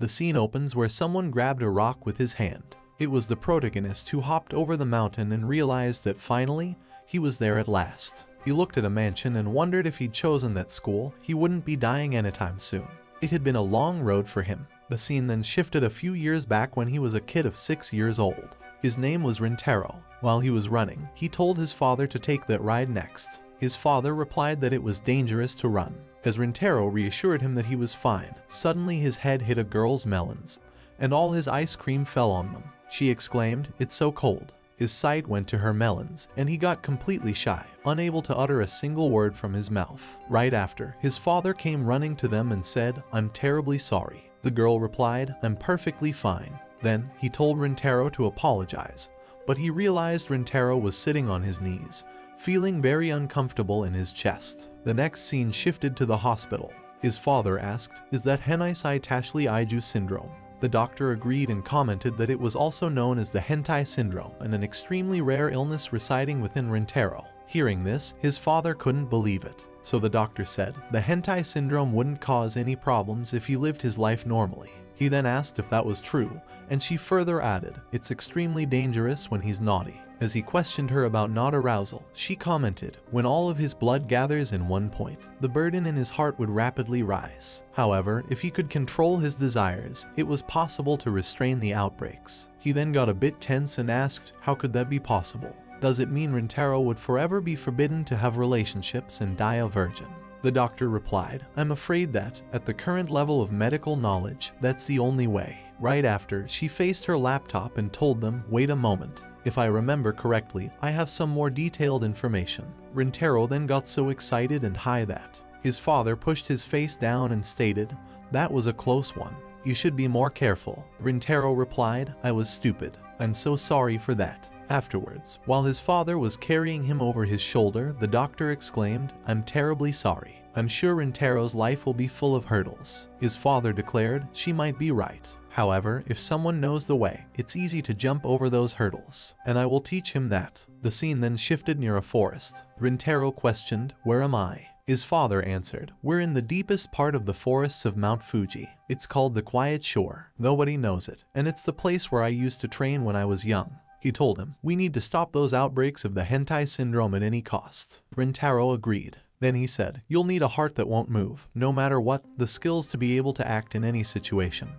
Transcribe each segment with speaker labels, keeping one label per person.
Speaker 1: The scene opens where someone grabbed a rock with his hand. It was the protagonist who hopped over the mountain and realized that finally, he was there at last. He looked at a mansion and wondered if he'd chosen that school, he wouldn't be dying anytime soon. It had been a long road for him. The scene then shifted a few years back when he was a kid of 6 years old. His name was Rintaro. While he was running, he told his father to take that ride next. His father replied that it was dangerous to run. As Rintaro reassured him that he was fine, suddenly his head hit a girl's melons, and all his ice cream fell on them. She exclaimed, it's so cold. His sight went to her melons, and he got completely shy, unable to utter a single word from his mouth. Right after, his father came running to them and said, I'm terribly sorry. The girl replied, I'm perfectly fine. Then, he told Rintaro to apologize, but he realized Rintaro was sitting on his knees, feeling very uncomfortable in his chest. The next scene shifted to the hospital. His father asked, is that Henisai-Tashli Iju syndrome? The doctor agreed and commented that it was also known as the hentai syndrome and an extremely rare illness residing within Rintaro. Hearing this, his father couldn't believe it. So the doctor said, the hentai syndrome wouldn't cause any problems if he lived his life normally. He then asked if that was true, and she further added, it's extremely dangerous when he's naughty. As he questioned her about not arousal, she commented, when all of his blood gathers in one point, the burden in his heart would rapidly rise. However, if he could control his desires, it was possible to restrain the outbreaks. He then got a bit tense and asked, how could that be possible? Does it mean Rintaro would forever be forbidden to have relationships and die a virgin? The doctor replied, I'm afraid that, at the current level of medical knowledge, that's the only way. Right after, she faced her laptop and told them, wait a moment, if I remember correctly, I have some more detailed information. Rintaro then got so excited and high that his father pushed his face down and stated, that was a close one. You should be more careful. Rintaro replied, I was stupid. I'm so sorry for that. Afterwards, while his father was carrying him over his shoulder, the doctor exclaimed, I'm terribly sorry. I'm sure Rintaro's life will be full of hurdles. His father declared, she might be right. However, if someone knows the way, it's easy to jump over those hurdles, and I will teach him that. The scene then shifted near a forest. Rintaro questioned, where am I? His father answered, We're in the deepest part of the forests of Mount Fuji. It's called the Quiet Shore. Nobody knows it, and it's the place where I used to train when I was young. He told him, We need to stop those outbreaks of the hentai syndrome at any cost. Rintaro agreed. Then he said, You'll need a heart that won't move, no matter what, the skills to be able to act in any situation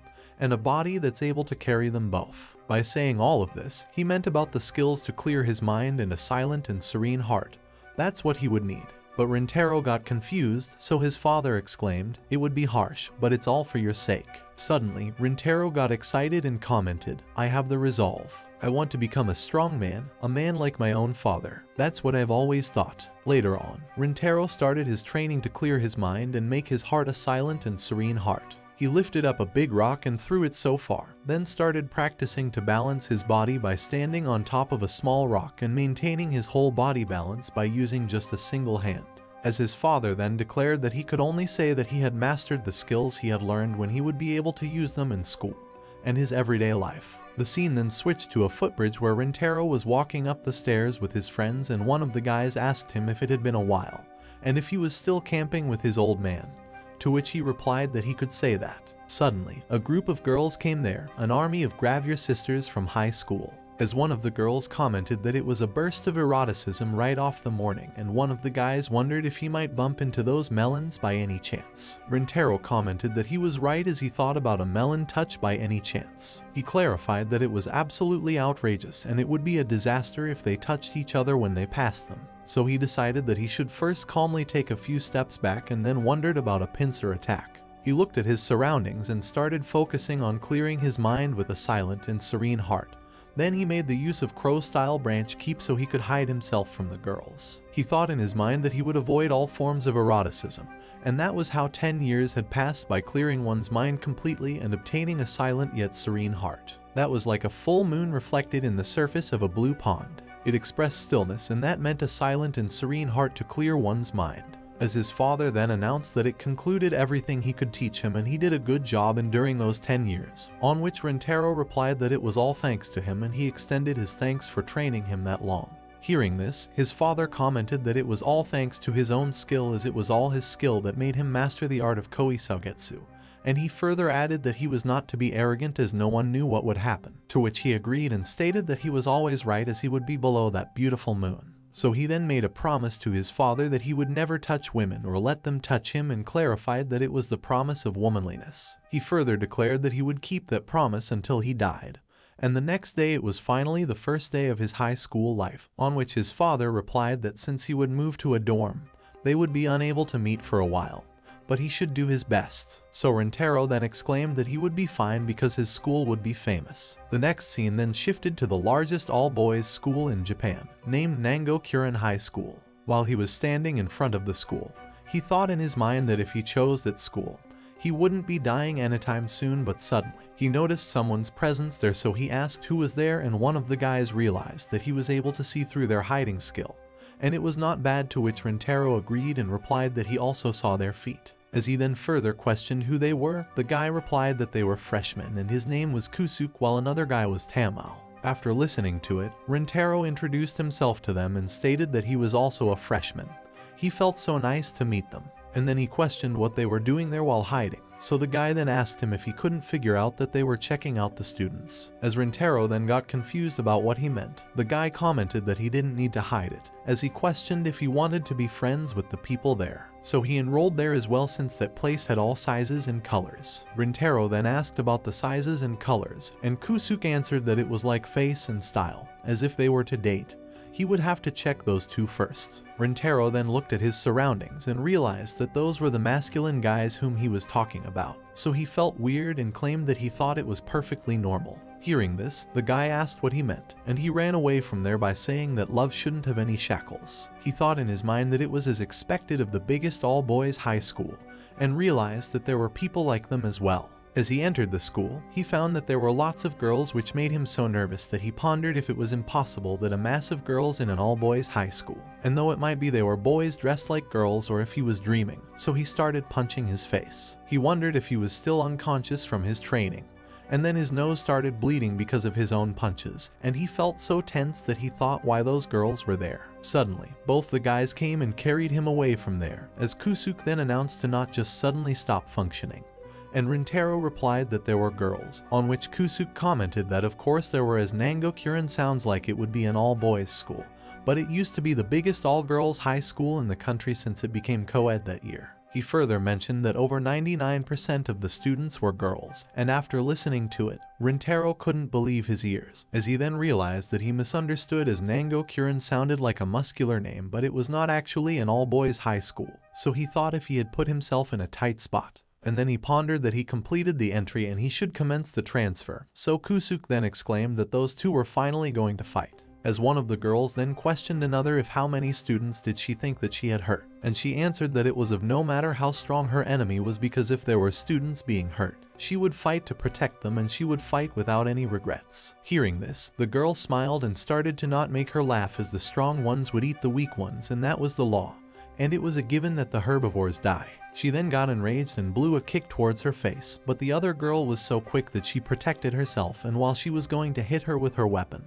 Speaker 1: and a body that's able to carry them both. By saying all of this, he meant about the skills to clear his mind and a silent and serene heart. That's what he would need. But Rintaro got confused, so his father exclaimed, It would be harsh, but it's all for your sake. Suddenly, Rintaro got excited and commented, I have the resolve. I want to become a strong man, a man like my own father. That's what I've always thought. Later on, Rintaro started his training to clear his mind and make his heart a silent and serene heart. He lifted up a big rock and threw it so far, then started practicing to balance his body by standing on top of a small rock and maintaining his whole body balance by using just a single hand. As his father then declared that he could only say that he had mastered the skills he had learned when he would be able to use them in school and his everyday life. The scene then switched to a footbridge where Rintaro was walking up the stairs with his friends and one of the guys asked him if it had been a while, and if he was still camping with his old man to which he replied that he could say that. Suddenly, a group of girls came there, an army of Gravure sisters from high school. As one of the girls commented that it was a burst of eroticism right off the morning, and one of the guys wondered if he might bump into those melons by any chance. Rintaro commented that he was right as he thought about a melon touch by any chance. He clarified that it was absolutely outrageous and it would be a disaster if they touched each other when they passed them so he decided that he should first calmly take a few steps back and then wondered about a pincer attack. He looked at his surroundings and started focusing on clearing his mind with a silent and serene heart. Then he made the use of crow-style branch keep so he could hide himself from the girls. He thought in his mind that he would avoid all forms of eroticism, and that was how 10 years had passed by clearing one's mind completely and obtaining a silent yet serene heart. That was like a full moon reflected in the surface of a blue pond. It expressed stillness and that meant a silent and serene heart to clear one's mind. As his father then announced that it concluded everything he could teach him and he did a good job enduring those 10 years, on which Rintaro replied that it was all thanks to him and he extended his thanks for training him that long. Hearing this, his father commented that it was all thanks to his own skill as it was all his skill that made him master the art of Koi Koisaugetsu, and he further added that he was not to be arrogant as no one knew what would happen, to which he agreed and stated that he was always right as he would be below that beautiful moon. So he then made a promise to his father that he would never touch women or let them touch him and clarified that it was the promise of womanliness. He further declared that he would keep that promise until he died. And the next day it was finally the first day of his high school life, on which his father replied that since he would move to a dorm, they would be unable to meet for a while but he should do his best. So Rintaro then exclaimed that he would be fine because his school would be famous. The next scene then shifted to the largest all-boys school in Japan, named Nangokuren High School. While he was standing in front of the school, he thought in his mind that if he chose that school, he wouldn't be dying anytime soon but suddenly, he noticed someone's presence there so he asked who was there and one of the guys realized that he was able to see through their hiding skill. And it was not bad to which Rintaro agreed and replied that he also saw their feet. As he then further questioned who they were, the guy replied that they were freshmen and his name was Kusuk while another guy was Tamao. After listening to it, Rintaro introduced himself to them and stated that he was also a freshman. He felt so nice to meet them, and then he questioned what they were doing there while hiding. So the guy then asked him if he couldn't figure out that they were checking out the students. As Rintaro then got confused about what he meant, the guy commented that he didn't need to hide it, as he questioned if he wanted to be friends with the people there. So he enrolled there as well since that place had all sizes and colors. Rintaro then asked about the sizes and colors, and Kusuk answered that it was like face and style, as if they were to date, he would have to check those two first. Rintaro then looked at his surroundings and realized that those were the masculine guys whom he was talking about, so he felt weird and claimed that he thought it was perfectly normal. Hearing this, the guy asked what he meant, and he ran away from there by saying that love shouldn't have any shackles. He thought in his mind that it was as expected of the biggest all-boys high school, and realized that there were people like them as well. As he entered the school, he found that there were lots of girls which made him so nervous that he pondered if it was impossible that a mass of girls in an all-boys high school, and though it might be they were boys dressed like girls or if he was dreaming, so he started punching his face. He wondered if he was still unconscious from his training, and then his nose started bleeding because of his own punches, and he felt so tense that he thought why those girls were there. Suddenly, both the guys came and carried him away from there, as Kusuk then announced to not just suddenly stop functioning, and Rintaro replied that there were girls, on which Kusuk commented that of course there were as Nangokuren sounds like it would be an all-boys school, but it used to be the biggest all-girls high school in the country since it became co-ed that year. He further mentioned that over 99% of the students were girls, and after listening to it, Rintaro couldn't believe his ears, as he then realized that he misunderstood as Nangokuren sounded like a muscular name but it was not actually an all-boys high school, so he thought if he had put himself in a tight spot, and then he pondered that he completed the entry and he should commence the transfer. So Kusuk then exclaimed that those two were finally going to fight. As one of the girls then questioned another if how many students did she think that she had hurt, and she answered that it was of no matter how strong her enemy was because if there were students being hurt, she would fight to protect them and she would fight without any regrets. Hearing this, the girl smiled and started to not make her laugh as the strong ones would eat the weak ones and that was the law, and it was a given that the herbivores die. She then got enraged and blew a kick towards her face, but the other girl was so quick that she protected herself and while she was going to hit her with her weapon,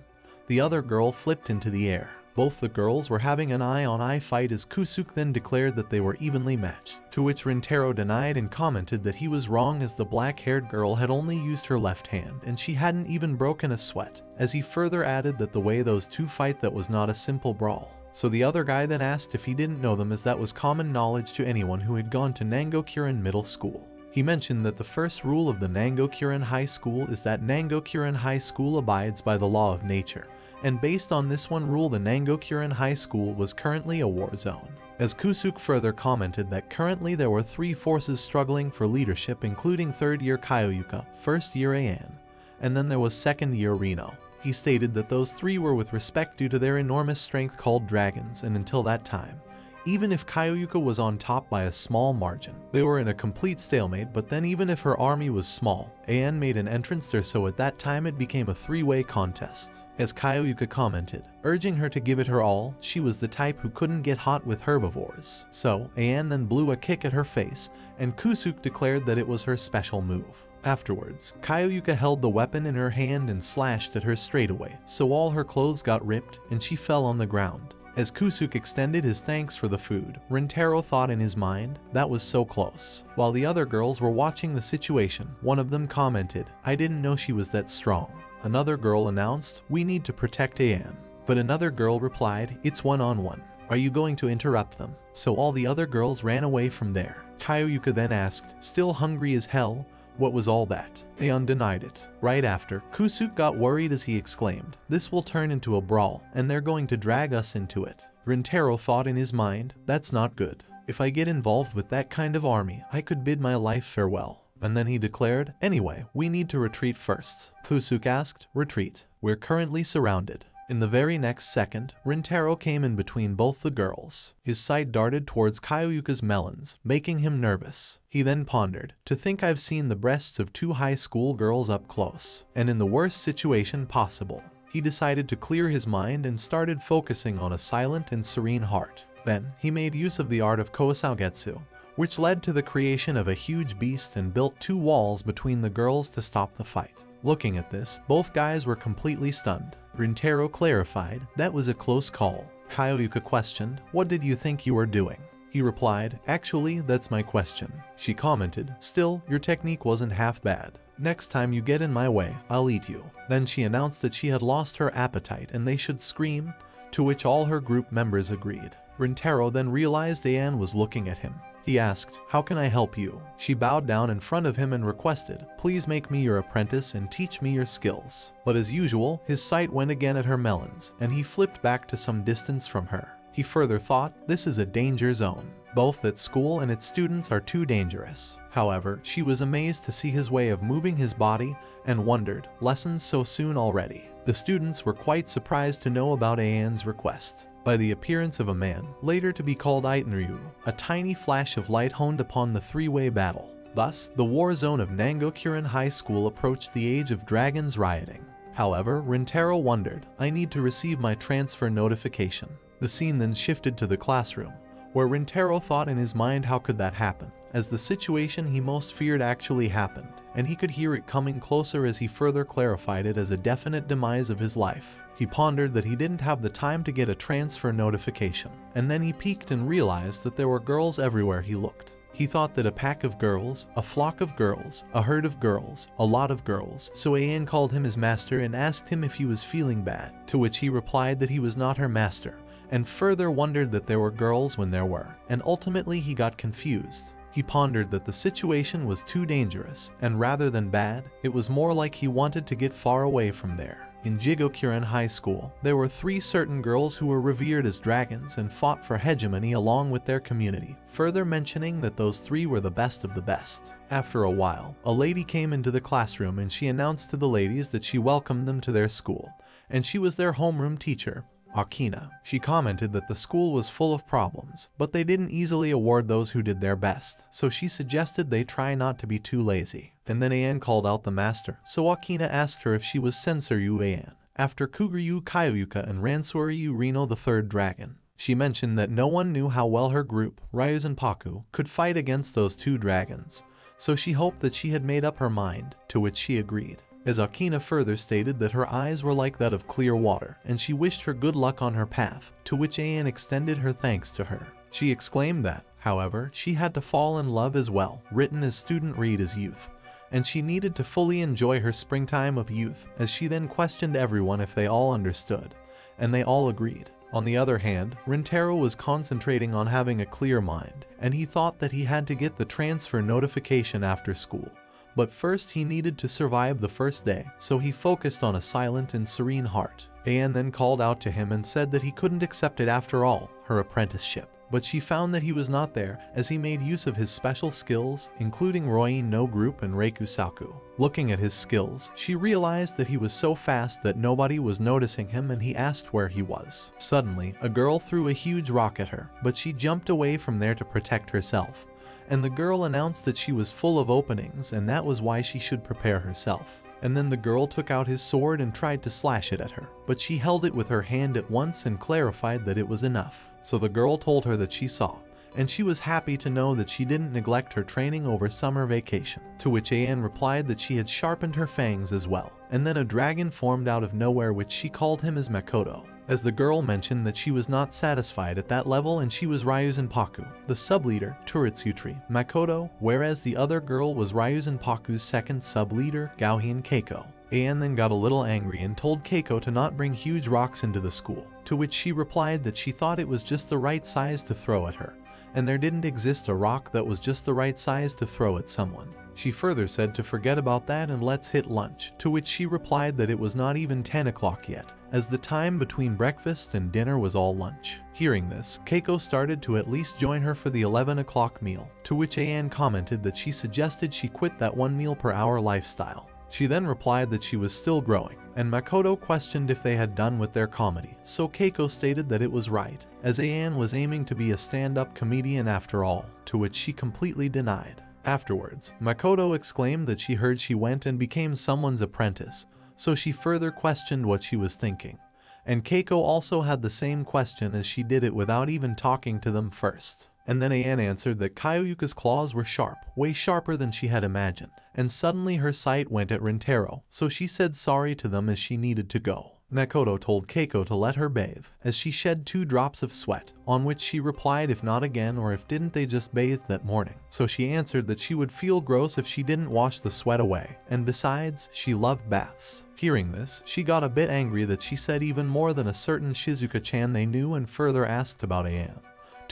Speaker 1: the other girl flipped into the air. Both the girls were having an eye-on-eye -eye fight as Kusuk then declared that they were evenly matched, to which Rintaro denied and commented that he was wrong as the black-haired girl had only used her left hand and she hadn't even broken a sweat, as he further added that the way those two fight that was not a simple brawl. So the other guy then asked if he didn't know them as that was common knowledge to anyone who had gone to Nangokuren Middle School. He mentioned that the first rule of the Nangokuren High School is that Nangokuren High School abides by the law of nature, and based on this one rule the Nangokuren High School was currently a war zone. As Kusuk further commented that currently there were three forces struggling for leadership including third year Kyoyuka, first year An, and then there was second year Reno. He stated that those three were with respect due to their enormous strength called dragons, and until that time, even if Kyoyuka was on top by a small margin, they were in a complete stalemate but then even if her army was small, An made an entrance there so at that time it became a three-way contest. As Kyoyuka commented, urging her to give it her all, she was the type who couldn't get hot with herbivores. So, An then blew a kick at her face, and Kusuk declared that it was her special move. Afterwards, Kyoyuka held the weapon in her hand and slashed at her straightaway, so all her clothes got ripped and she fell on the ground. As Kusuk extended his thanks for the food, Rintaro thought in his mind, that was so close. While the other girls were watching the situation, one of them commented, I didn't know she was that strong. Another girl announced, we need to protect Ayan. But another girl replied, it's one-on-one. Are you going to interrupt them? So all the other girls ran away from there. Kyoyuka then asked, still hungry as hell, what was all that? Aeon denied it. Right after, Kusuk got worried as he exclaimed, This will turn into a brawl, and they're going to drag us into it. Rintaro thought in his mind, That's not good. If I get involved with that kind of army, I could bid my life farewell. And then he declared, Anyway, we need to retreat first. Kusuk asked, Retreat. We're currently surrounded. In the very next second, Rintaro came in between both the girls. His sight darted towards Kyoyuka's melons, making him nervous. He then pondered, to think I've seen the breasts of two high school girls up close, and in the worst situation possible. He decided to clear his mind and started focusing on a silent and serene heart. Then, he made use of the art of Kousaugetsu, which led to the creation of a huge beast and built two walls between the girls to stop the fight. Looking at this, both guys were completely stunned. Rintaro clarified, that was a close call. Kyoyuka questioned, what did you think you were doing? He replied, actually, that's my question. She commented, still, your technique wasn't half bad. Next time you get in my way, I'll eat you. Then she announced that she had lost her appetite and they should scream, to which all her group members agreed. Rintaro then realized Ayan was looking at him. He asked, How can I help you? She bowed down in front of him and requested, Please make me your apprentice and teach me your skills. But as usual, his sight went again at her melons, and he flipped back to some distance from her. He further thought, This is a danger zone. Both at school and its students are too dangerous. However, she was amazed to see his way of moving his body and wondered, lessons so soon already. The students were quite surprised to know about Ayan's request by the appearance of a man, later to be called Itenryu, a tiny flash of light honed upon the three-way battle. Thus, the war zone of Nangokuren High School approached the age of dragons rioting. However, Rintaro wondered, I need to receive my transfer notification. The scene then shifted to the classroom, where Rintaro thought in his mind how could that happen, as the situation he most feared actually happened, and he could hear it coming closer as he further clarified it as a definite demise of his life. He pondered that he didn't have the time to get a transfer notification, and then he peeked and realized that there were girls everywhere he looked. He thought that a pack of girls, a flock of girls, a herd of girls, a lot of girls, so Ayan called him his master and asked him if he was feeling bad, to which he replied that he was not her master, and further wondered that there were girls when there were, and ultimately he got confused. He pondered that the situation was too dangerous, and rather than bad, it was more like he wanted to get far away from there. In Jigokuren High School, there were three certain girls who were revered as dragons and fought for hegemony along with their community, further mentioning that those three were the best of the best. After a while, a lady came into the classroom and she announced to the ladies that she welcomed them to their school, and she was their homeroom teacher, Akina. She commented that the school was full of problems, but they didn't easily award those who did their best, so she suggested they try not to be too lazy. And then Ayan called out the master, so Akina asked her if she was Sensoryu Ayan, after Kuguryu Kyoyuka and Ransoryu Reno the third dragon. She mentioned that no one knew how well her group, Ryuzen Paku, could fight against those two dragons, so she hoped that she had made up her mind, to which she agreed as Akina further stated that her eyes were like that of clear water, and she wished her good luck on her path, to which Ayan extended her thanks to her. She exclaimed that, however, she had to fall in love as well, written as student read as youth, and she needed to fully enjoy her springtime of youth, as she then questioned everyone if they all understood, and they all agreed. On the other hand, Rintaro was concentrating on having a clear mind, and he thought that he had to get the transfer notification after school. But first he needed to survive the first day, so he focused on a silent and serene heart. Anne then called out to him and said that he couldn't accept it after all, her apprenticeship. But she found that he was not there as he made use of his special skills, including Roin no group and Reikusaku. Looking at his skills, she realized that he was so fast that nobody was noticing him and he asked where he was. Suddenly, a girl threw a huge rock at her, but she jumped away from there to protect herself and the girl announced that she was full of openings and that was why she should prepare herself. And then the girl took out his sword and tried to slash it at her, but she held it with her hand at once and clarified that it was enough. So the girl told her that she saw, and she was happy to know that she didn't neglect her training over summer vacation. To which An replied that she had sharpened her fangs as well, and then a dragon formed out of nowhere which she called him as Makoto. As the girl mentioned that she was not satisfied at that level and she was Ryuzen Paku, the sub-leader, Turutsutri, Makoto, whereas the other girl was Ryuzen Paku's second sub-leader, Gauhian Keiko. An then got a little angry and told Keiko to not bring huge rocks into the school, to which she replied that she thought it was just the right size to throw at her, and there didn't exist a rock that was just the right size to throw at someone. She further said to forget about that and let's hit lunch, to which she replied that it was not even 10 o'clock yet, as the time between breakfast and dinner was all lunch. Hearing this, Keiko started to at least join her for the 11 o'clock meal, to which An commented that she suggested she quit that one meal per hour lifestyle. She then replied that she was still growing, and Makoto questioned if they had done with their comedy, so Keiko stated that it was right, as An was aiming to be a stand-up comedian after all, to which she completely denied. Afterwards, Makoto exclaimed that she heard she went and became someone's apprentice, so she further questioned what she was thinking. And Keiko also had the same question as she did it without even talking to them first. And then An answered that Kaioyuka's claws were sharp, way sharper than she had imagined, and suddenly her sight went at Rintaro, so she said sorry to them as she needed to go. Makoto told Keiko to let her bathe, as she shed two drops of sweat, on which she replied if not again or if didn't they just bathe that morning. So she answered that she would feel gross if she didn't wash the sweat away, and besides, she loved baths. Hearing this, she got a bit angry that she said even more than a certain Shizuka-chan they knew and further asked about An.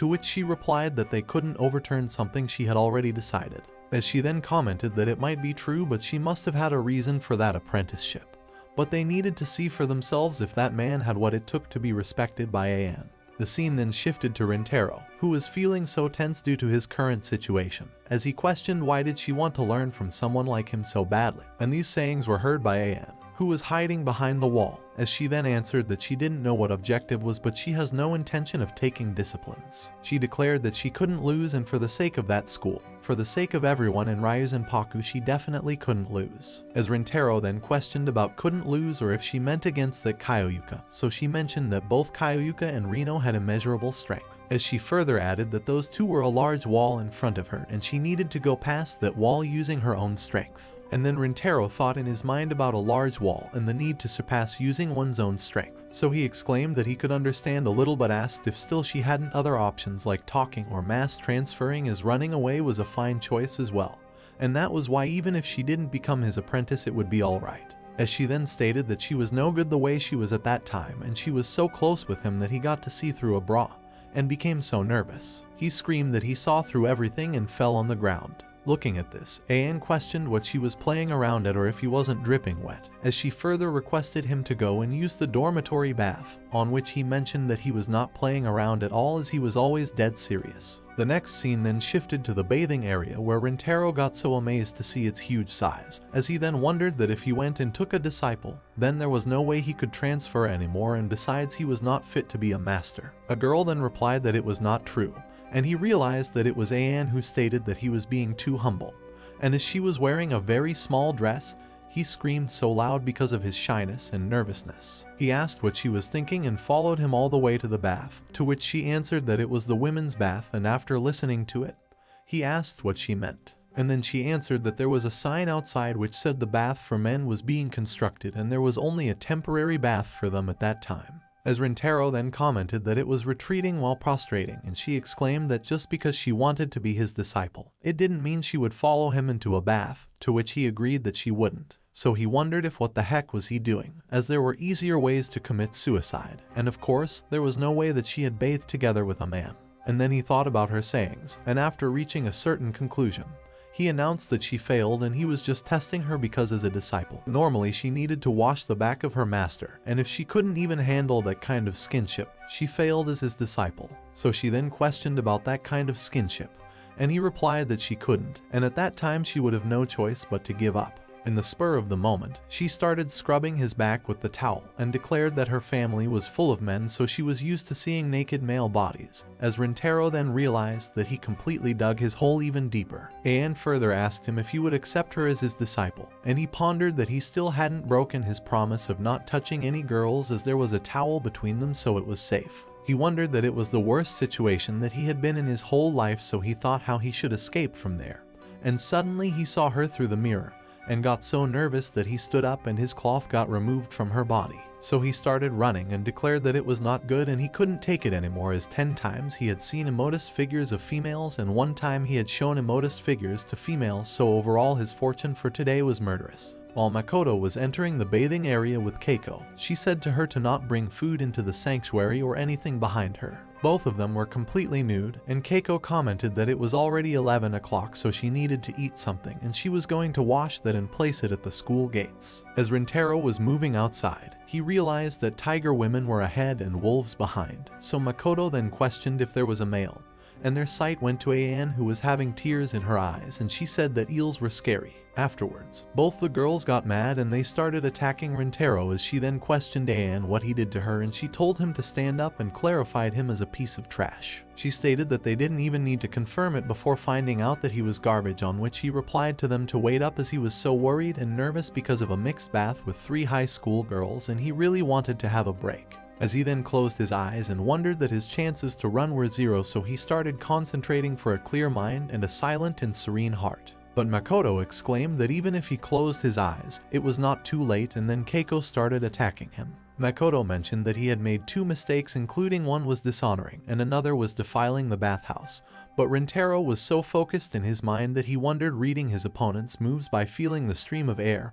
Speaker 1: To which she replied that they couldn't overturn something she had already decided, as she then commented that it might be true but she must have had a reason for that apprenticeship but they needed to see for themselves if that man had what it took to be respected by An. The scene then shifted to Rintaro, who was feeling so tense due to his current situation, as he questioned why did she want to learn from someone like him so badly, and these sayings were heard by An, who was hiding behind the wall, as she then answered that she didn't know what objective was but she has no intention of taking disciplines. She declared that she couldn't lose and for the sake of that school, for the sake of everyone in Ryuzen Paku she definitely couldn't lose. As Rintaro then questioned about couldn't lose or if she meant against the Kaioyuka, so she mentioned that both Kaioyuka and Reno had immeasurable strength. As she further added that those two were a large wall in front of her and she needed to go past that wall using her own strength. And then Rintaro thought in his mind about a large wall and the need to surpass using one's own strength. So he exclaimed that he could understand a little but asked if still she hadn't other options like talking or mass transferring as running away was a fine choice as well. And that was why even if she didn't become his apprentice it would be alright. As she then stated that she was no good the way she was at that time and she was so close with him that he got to see through a bra and became so nervous. He screamed that he saw through everything and fell on the ground. Looking at this, An questioned what she was playing around at or if he wasn't dripping wet, as she further requested him to go and use the dormitory bath, on which he mentioned that he was not playing around at all as he was always dead serious. The next scene then shifted to the bathing area where Rintaro got so amazed to see its huge size, as he then wondered that if he went and took a disciple, then there was no way he could transfer anymore and besides he was not fit to be a master. A girl then replied that it was not true, and he realized that it was Anne who stated that he was being too humble, and as she was wearing a very small dress, he screamed so loud because of his shyness and nervousness. He asked what she was thinking and followed him all the way to the bath, to which she answered that it was the women's bath and after listening to it, he asked what she meant. And then she answered that there was a sign outside which said the bath for men was being constructed and there was only a temporary bath for them at that time as Rintaro then commented that it was retreating while prostrating, and she exclaimed that just because she wanted to be his disciple, it didn't mean she would follow him into a bath, to which he agreed that she wouldn't. So he wondered if what the heck was he doing, as there were easier ways to commit suicide, and of course, there was no way that she had bathed together with a man. And then he thought about her sayings, and after reaching a certain conclusion, he announced that she failed and he was just testing her because as a disciple. Normally she needed to wash the back of her master, and if she couldn't even handle that kind of skinship, she failed as his disciple. So she then questioned about that kind of skinship, and he replied that she couldn't, and at that time she would have no choice but to give up. In the spur of the moment, she started scrubbing his back with the towel and declared that her family was full of men so she was used to seeing naked male bodies, as Rintaro then realized that he completely dug his hole even deeper. An further asked him if he would accept her as his disciple, and he pondered that he still hadn't broken his promise of not touching any girls as there was a towel between them so it was safe. He wondered that it was the worst situation that he had been in his whole life so he thought how he should escape from there. And suddenly he saw her through the mirror, and got so nervous that he stood up and his cloth got removed from her body. So he started running and declared that it was not good and he couldn't take it anymore as 10 times he had seen immodest figures of females and one time he had shown immodest figures to females so overall his fortune for today was murderous. While Makoto was entering the bathing area with Keiko, she said to her to not bring food into the sanctuary or anything behind her. Both of them were completely nude, and Keiko commented that it was already 11 o'clock so she needed to eat something and she was going to wash that and place it at the school gates. As Rintaro was moving outside, he realized that tiger women were ahead and wolves behind, so Makoto then questioned if there was a male, and their sight went to Anne who was having tears in her eyes and she said that eels were scary. Afterwards, both the girls got mad and they started attacking Rintaro as she then questioned Anne what he did to her and she told him to stand up and clarified him as a piece of trash. She stated that they didn't even need to confirm it before finding out that he was garbage on which he replied to them to wait up as he was so worried and nervous because of a mixed bath with three high school girls and he really wanted to have a break as he then closed his eyes and wondered that his chances to run were zero so he started concentrating for a clear mind and a silent and serene heart. But Makoto exclaimed that even if he closed his eyes, it was not too late and then Keiko started attacking him. Makoto mentioned that he had made two mistakes including one was dishonoring and another was defiling the bathhouse, but Rintaro was so focused in his mind that he wondered reading his opponent's moves by feeling the stream of air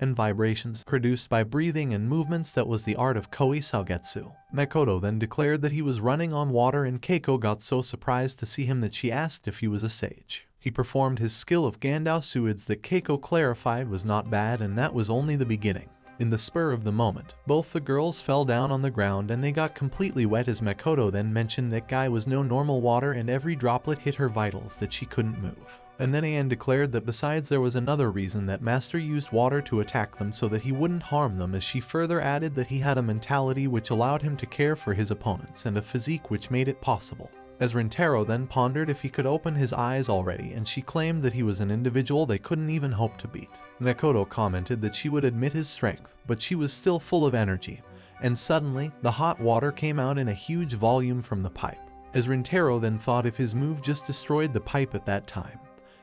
Speaker 1: and vibrations produced by breathing and movements that was the art of Koi Saugetsu. Makoto then declared that he was running on water and Keiko got so surprised to see him that she asked if he was a sage. He performed his skill of Gandao Suids that Keiko clarified was not bad and that was only the beginning. In the spur of the moment, both the girls fell down on the ground and they got completely wet as Makoto then mentioned that Guy was no normal water and every droplet hit her vitals that she couldn't move. And then Anne declared that besides there was another reason that Master used water to attack them so that he wouldn't harm them as she further added that he had a mentality which allowed him to care for his opponents and a physique which made it possible as Rintaro then pondered if he could open his eyes already and she claimed that he was an individual they couldn't even hope to beat. Makoto commented that she would admit his strength, but she was still full of energy, and suddenly the hot water came out in a huge volume from the pipe. As Rintaro then thought if his move just destroyed the pipe at that time.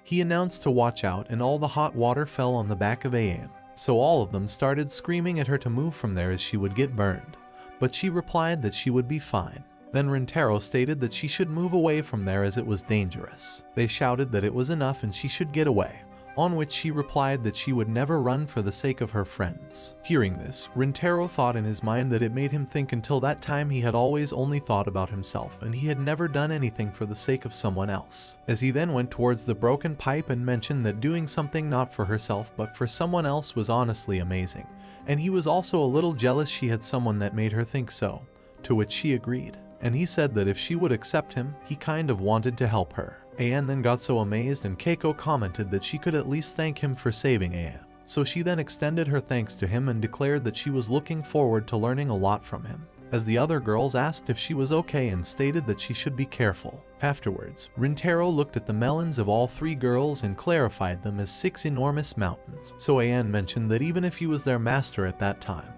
Speaker 1: He announced to watch out and all the hot water fell on the back of Ayan. So all of them started screaming at her to move from there as she would get burned. But she replied that she would be fine. Then Rintaro stated that she should move away from there as it was dangerous. They shouted that it was enough and she should get away, on which she replied that she would never run for the sake of her friends. Hearing this, Rintaro thought in his mind that it made him think until that time he had always only thought about himself and he had never done anything for the sake of someone else. As he then went towards the broken pipe and mentioned that doing something not for herself but for someone else was honestly amazing, and he was also a little jealous she had someone that made her think so, to which she agreed and he said that if she would accept him, he kind of wanted to help her. Ayan then got so amazed and Keiko commented that she could at least thank him for saving Ayan. So she then extended her thanks to him and declared that she was looking forward to learning a lot from him. As the other girls asked if she was okay and stated that she should be careful. Afterwards, Rintaro looked at the melons of all three girls and clarified them as six enormous mountains. So Ayan mentioned that even if he was their master at that time,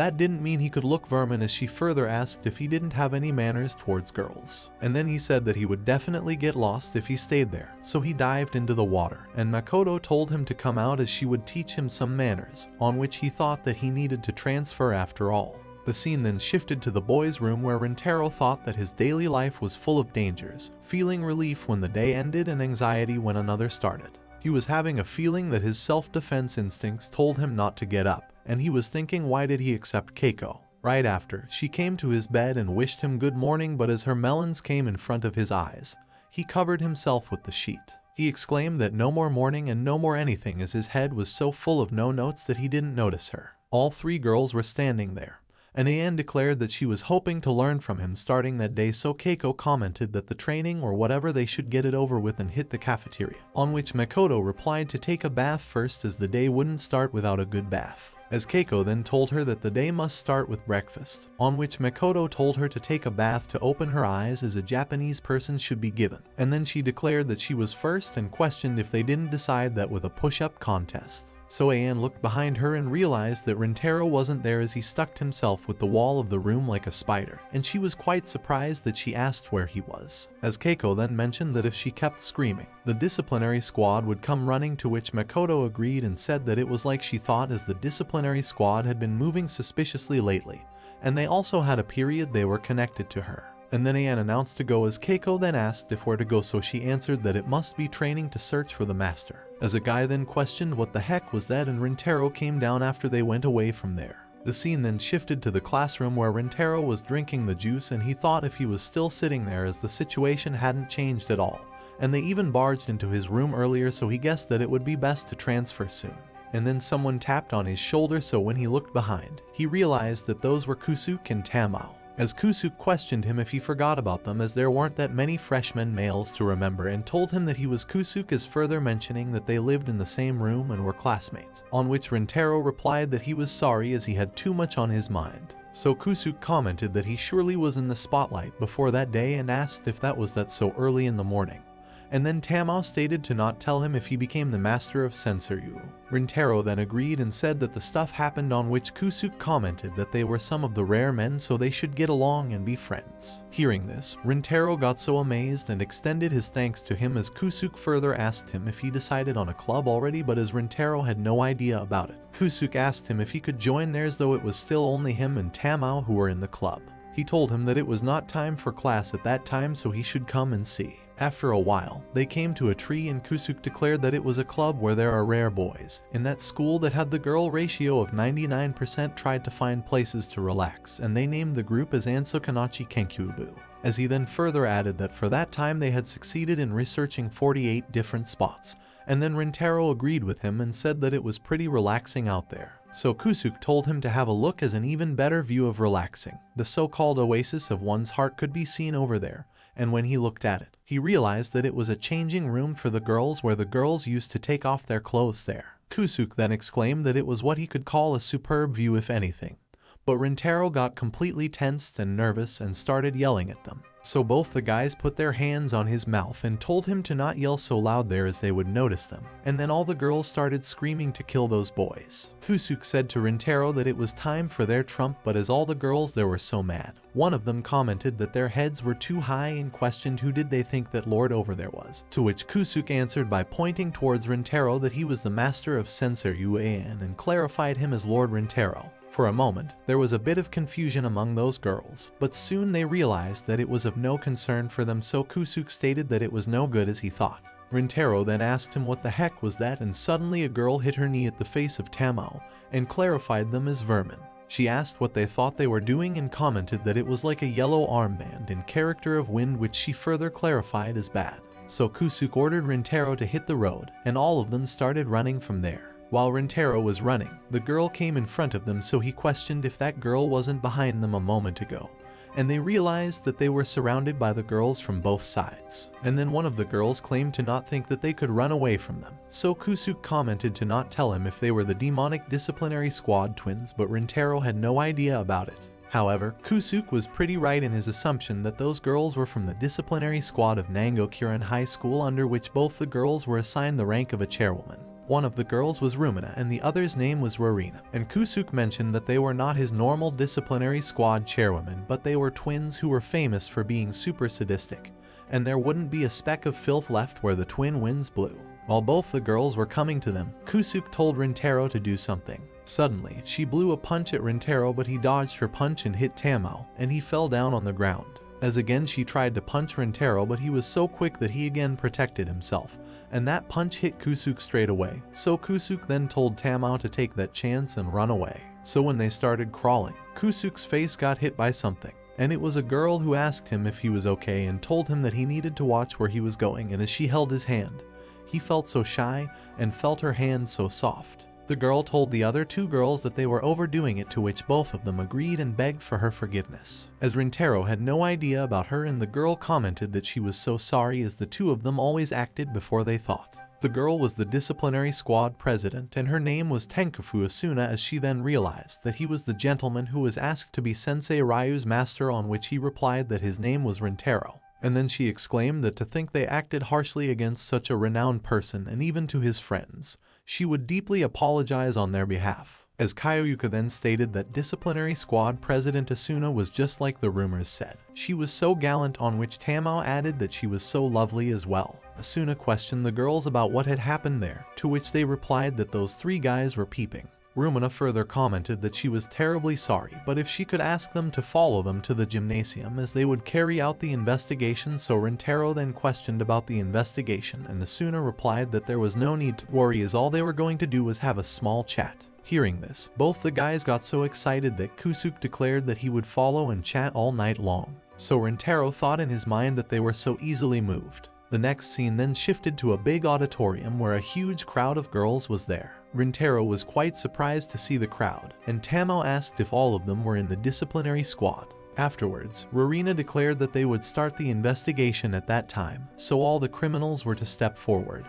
Speaker 1: that didn't mean he could look vermin as she further asked if he didn't have any manners towards girls. And then he said that he would definitely get lost if he stayed there, so he dived into the water, and Makoto told him to come out as she would teach him some manners, on which he thought that he needed to transfer after all. The scene then shifted to the boys' room where Rintaro thought that his daily life was full of dangers, feeling relief when the day ended and anxiety when another started. He was having a feeling that his self-defense instincts told him not to get up, and he was thinking why did he accept Keiko. Right after, she came to his bed and wished him good morning but as her melons came in front of his eyes, he covered himself with the sheet. He exclaimed that no more morning and no more anything as his head was so full of no notes that he didn't notice her. All three girls were standing there, and Anne declared that she was hoping to learn from him starting that day so Keiko commented that the training or whatever they should get it over with and hit the cafeteria, on which Makoto replied to take a bath first as the day wouldn't start without a good bath as Keiko then told her that the day must start with breakfast, on which Makoto told her to take a bath to open her eyes as a Japanese person should be given, and then she declared that she was first and questioned if they didn't decide that with a push-up contest. So Anne looked behind her and realized that Rintaro wasn't there as he stuck himself with the wall of the room like a spider, and she was quite surprised that she asked where he was. As Keiko then mentioned that if she kept screaming, the disciplinary squad would come running to which Makoto agreed and said that it was like she thought as the disciplinary squad had been moving suspiciously lately, and they also had a period they were connected to her. And then Anne announced to go as Keiko then asked if where to go so she answered that it must be training to search for the master. As a guy then questioned what the heck was that and Rintaro came down after they went away from there. The scene then shifted to the classroom where Rintaro was drinking the juice and he thought if he was still sitting there as the situation hadn't changed at all. And they even barged into his room earlier so he guessed that it would be best to transfer soon. And then someone tapped on his shoulder so when he looked behind, he realized that those were Kusuke and Tamao as Kusuk questioned him if he forgot about them as there weren't that many freshmen males to remember and told him that he was Kusuk as further mentioning that they lived in the same room and were classmates, on which Rintaro replied that he was sorry as he had too much on his mind. So Kusuk commented that he surely was in the spotlight before that day and asked if that was that so early in the morning and then Tamao stated to not tell him if he became the master of Sensoryu. Rintaro then agreed and said that the stuff happened on which Kusuk commented that they were some of the rare men so they should get along and be friends. Hearing this, Rintaro got so amazed and extended his thanks to him as Kusuk further asked him if he decided on a club already but as Rintaro had no idea about it. Kusuk asked him if he could join theirs though it was still only him and Tamao who were in the club. He told him that it was not time for class at that time so he should come and see. After a while, they came to a tree and Kusuk declared that it was a club where there are rare boys. In that school that had the girl ratio of 99% tried to find places to relax, and they named the group as Ansokanachi Kenkyubu. As he then further added that for that time they had succeeded in researching 48 different spots, and then Rintaro agreed with him and said that it was pretty relaxing out there. So Kusuk told him to have a look as an even better view of relaxing. The so-called oasis of one's heart could be seen over there, and when he looked at it, he realized that it was a changing room for the girls where the girls used to take off their clothes there. Kusuk then exclaimed that it was what he could call a superb view if anything. But Rintaro got completely tensed and nervous and started yelling at them. So both the guys put their hands on his mouth and told him to not yell so loud there as they would notice them. And then all the girls started screaming to kill those boys. Kusuk said to Rintaro that it was time for their trump but as all the girls there were so mad. One of them commented that their heads were too high and questioned who did they think that lord over there was. To which Kusuk answered by pointing towards Rintaro that he was the master of Sensoryu An and clarified him as Lord Rintaro. For a moment, there was a bit of confusion among those girls, but soon they realized that it was of no concern for them so Kusuk stated that it was no good as he thought. Rintaro then asked him what the heck was that and suddenly a girl hit her knee at the face of Tamao and clarified them as vermin. She asked what they thought they were doing and commented that it was like a yellow armband in character of wind which she further clarified as bad. So Kusuk ordered Rintaro to hit the road and all of them started running from there. While Rintaro was running, the girl came in front of them so he questioned if that girl wasn't behind them a moment ago. And they realized that they were surrounded by the girls from both sides. And then one of the girls claimed to not think that they could run away from them. So Kusuk commented to not tell him if they were the demonic disciplinary squad twins but Rintaro had no idea about it. However, Kusuk was pretty right in his assumption that those girls were from the disciplinary squad of Nangokuren High School under which both the girls were assigned the rank of a chairwoman. One of the girls was Rumina and the other's name was Rorina, and Kusuk mentioned that they were not his normal disciplinary squad chairwomen, but they were twins who were famous for being super sadistic, and there wouldn't be a speck of filth left where the twin winds blew. While both the girls were coming to them, Kusuk told Rintaro to do something. Suddenly, she blew a punch at Rintaro but he dodged her punch and hit Tamao, and he fell down on the ground. As again she tried to punch Rintaro but he was so quick that he again protected himself, and that punch hit Kusuk straight away. So Kusuk then told Tamao to take that chance and run away. So when they started crawling, Kusuk's face got hit by something. And it was a girl who asked him if he was okay and told him that he needed to watch where he was going and as she held his hand, he felt so shy and felt her hand so soft. The girl told the other two girls that they were overdoing it to which both of them agreed and begged for her forgiveness. As Rintaro had no idea about her and the girl commented that she was so sorry as the two of them always acted before they thought. The girl was the disciplinary squad president and her name was Tenkafu Asuna as she then realized that he was the gentleman who was asked to be Sensei Ryu's master on which he replied that his name was Rintaro. And then she exclaimed that to think they acted harshly against such a renowned person and even to his friends, she would deeply apologize on their behalf. As Kyoyuka then stated that disciplinary squad president Asuna was just like the rumors said. She was so gallant on which Tamao added that she was so lovely as well. Asuna questioned the girls about what had happened there, to which they replied that those three guys were peeping. Rumina further commented that she was terribly sorry, but if she could ask them to follow them to the gymnasium as they would carry out the investigation so Rintaro then questioned about the investigation and the Asuna replied that there was no need to worry as all they were going to do was have a small chat. Hearing this, both the guys got so excited that Kusuk declared that he would follow and chat all night long. So Rintaro thought in his mind that they were so easily moved. The next scene then shifted to a big auditorium where a huge crowd of girls was there. Rintaro was quite surprised to see the crowd, and Tamao asked if all of them were in the disciplinary squad. Afterwards, Rorina declared that they would start the investigation at that time, so all the criminals were to step forward.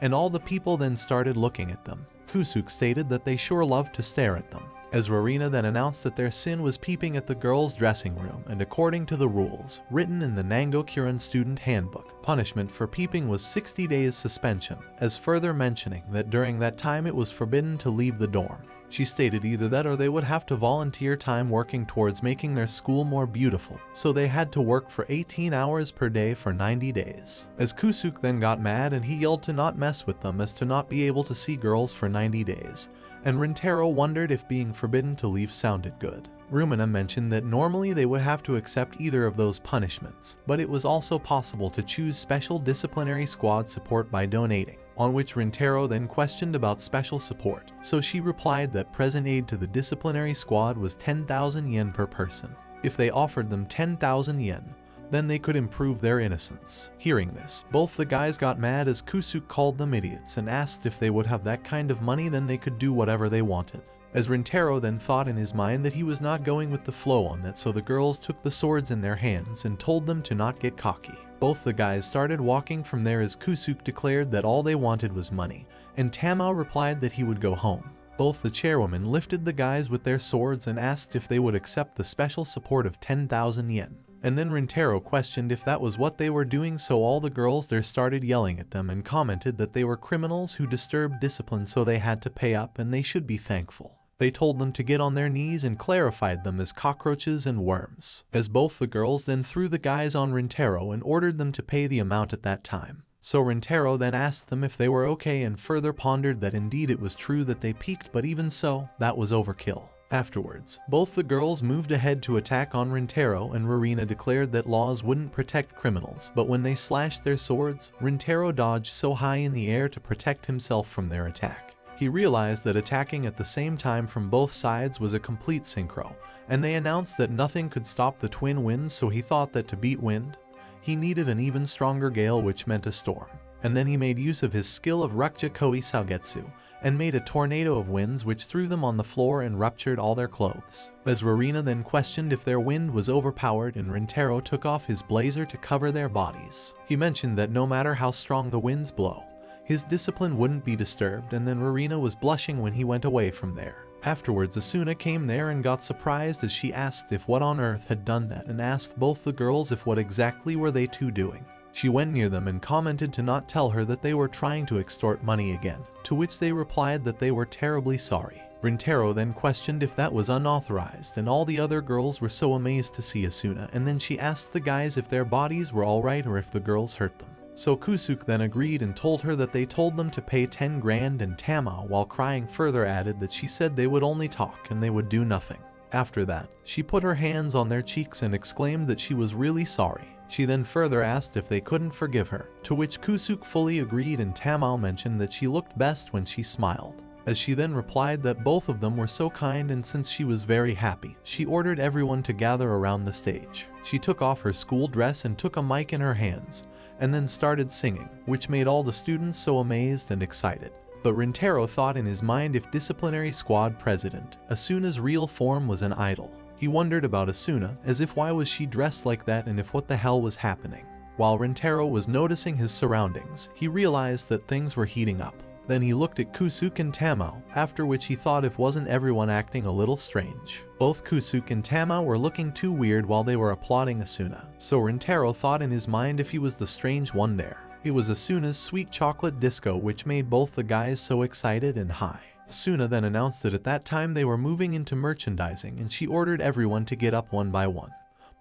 Speaker 1: And all the people then started looking at them. Kusuk stated that they sure loved to stare at them as Rorina then announced that their sin was peeping at the girls' dressing room, and according to the rules, written in the Nangokuren student handbook, punishment for peeping was 60 days suspension, as further mentioning that during that time it was forbidden to leave the dorm. She stated either that or they would have to volunteer time working towards making their school more beautiful, so they had to work for 18 hours per day for 90 days. As Kusuk then got mad and he yelled to not mess with them as to not be able to see girls for 90 days, and Rintaro wondered if being forbidden to leave sounded good. Rumina mentioned that normally they would have to accept either of those punishments, but it was also possible to choose special disciplinary squad support by donating, on which Rintaro then questioned about special support, so she replied that present aid to the disciplinary squad was 10,000 yen per person. If they offered them 10,000 yen, then they could improve their innocence. Hearing this, both the guys got mad as Kusuk called them idiots and asked if they would have that kind of money then they could do whatever they wanted. As Rintaro then thought in his mind that he was not going with the flow on that so the girls took the swords in their hands and told them to not get cocky. Both the guys started walking from there as Kusuk declared that all they wanted was money, and Tamao replied that he would go home. Both the chairwomen lifted the guys with their swords and asked if they would accept the special support of 10,000 yen. And then Rintaro questioned if that was what they were doing so all the girls there started yelling at them and commented that they were criminals who disturbed discipline so they had to pay up and they should be thankful. They told them to get on their knees and clarified them as cockroaches and worms, as both the girls then threw the guys on Rintaro and ordered them to pay the amount at that time. So Rintaro then asked them if they were okay and further pondered that indeed it was true that they peaked but even so, that was overkill. Afterwards, both the girls moved ahead to attack on Rintaro and Rorina declared that laws wouldn't protect criminals, but when they slashed their swords, Rintaro dodged so high in the air to protect himself from their attack. He realized that attacking at the same time from both sides was a complete synchro, and they announced that nothing could stop the twin winds so he thought that to beat wind, he needed an even stronger gale which meant a storm. And then he made use of his skill of Rukja Koi Saugetsu, and made a tornado of winds which threw them on the floor and ruptured all their clothes. As Rorina then questioned if their wind was overpowered and Rintaro took off his blazer to cover their bodies. He mentioned that no matter how strong the winds blow, his discipline wouldn't be disturbed and then Rorina was blushing when he went away from there. Afterwards, Asuna came there and got surprised as she asked if what on earth had done that and asked both the girls if what exactly were they two doing. She went near them and commented to not tell her that they were trying to extort money again, to which they replied that they were terribly sorry. Rintaro then questioned if that was unauthorized and all the other girls were so amazed to see Asuna and then she asked the guys if their bodies were alright or if the girls hurt them. So Kusuk then agreed and told her that they told them to pay 10 grand and Tama while crying further added that she said they would only talk and they would do nothing. After that, she put her hands on their cheeks and exclaimed that she was really sorry she then further asked if they couldn't forgive her, to which Kusuk fully agreed and Tamal mentioned that she looked best when she smiled. As she then replied that both of them were so kind and since she was very happy, she ordered everyone to gather around the stage. She took off her school dress and took a mic in her hands, and then started singing, which made all the students so amazed and excited. But Rintaro thought in his mind if disciplinary squad president, as soon as real form was an idol, he wondered about Asuna, as if why was she dressed like that and if what the hell was happening. While Rintaro was noticing his surroundings, he realized that things were heating up. Then he looked at Kusuk and Tamao, after which he thought if wasn't everyone acting a little strange. Both Kusuk and Tamao were looking too weird while they were applauding Asuna, so Rintaro thought in his mind if he was the strange one there. It was Asuna's sweet chocolate disco which made both the guys so excited and high. Asuna then announced that at that time they were moving into merchandising and she ordered everyone to get up one by one.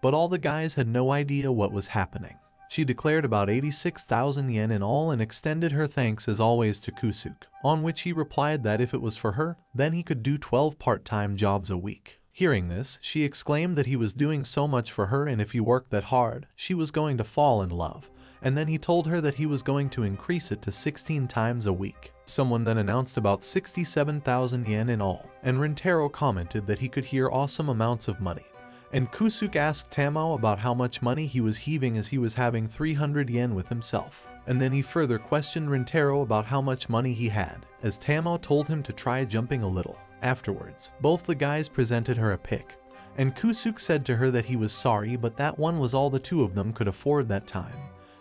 Speaker 1: But all the guys had no idea what was happening. She declared about 86,000 yen in all and extended her thanks as always to Kusuk, on which he replied that if it was for her, then he could do 12 part-time jobs a week. Hearing this, she exclaimed that he was doing so much for her and if he worked that hard, she was going to fall in love, and then he told her that he was going to increase it to 16 times a week. Someone then announced about 67,000 yen in all, and Rintaro commented that he could hear awesome amounts of money, and Kusuk asked Tamao about how much money he was heaving as he was having 300 yen with himself. And then he further questioned Rintaro about how much money he had, as Tamao told him to try jumping a little. Afterwards, both the guys presented her a pick, and Kusuk said to her that he was sorry but that one was all the two of them could afford that time,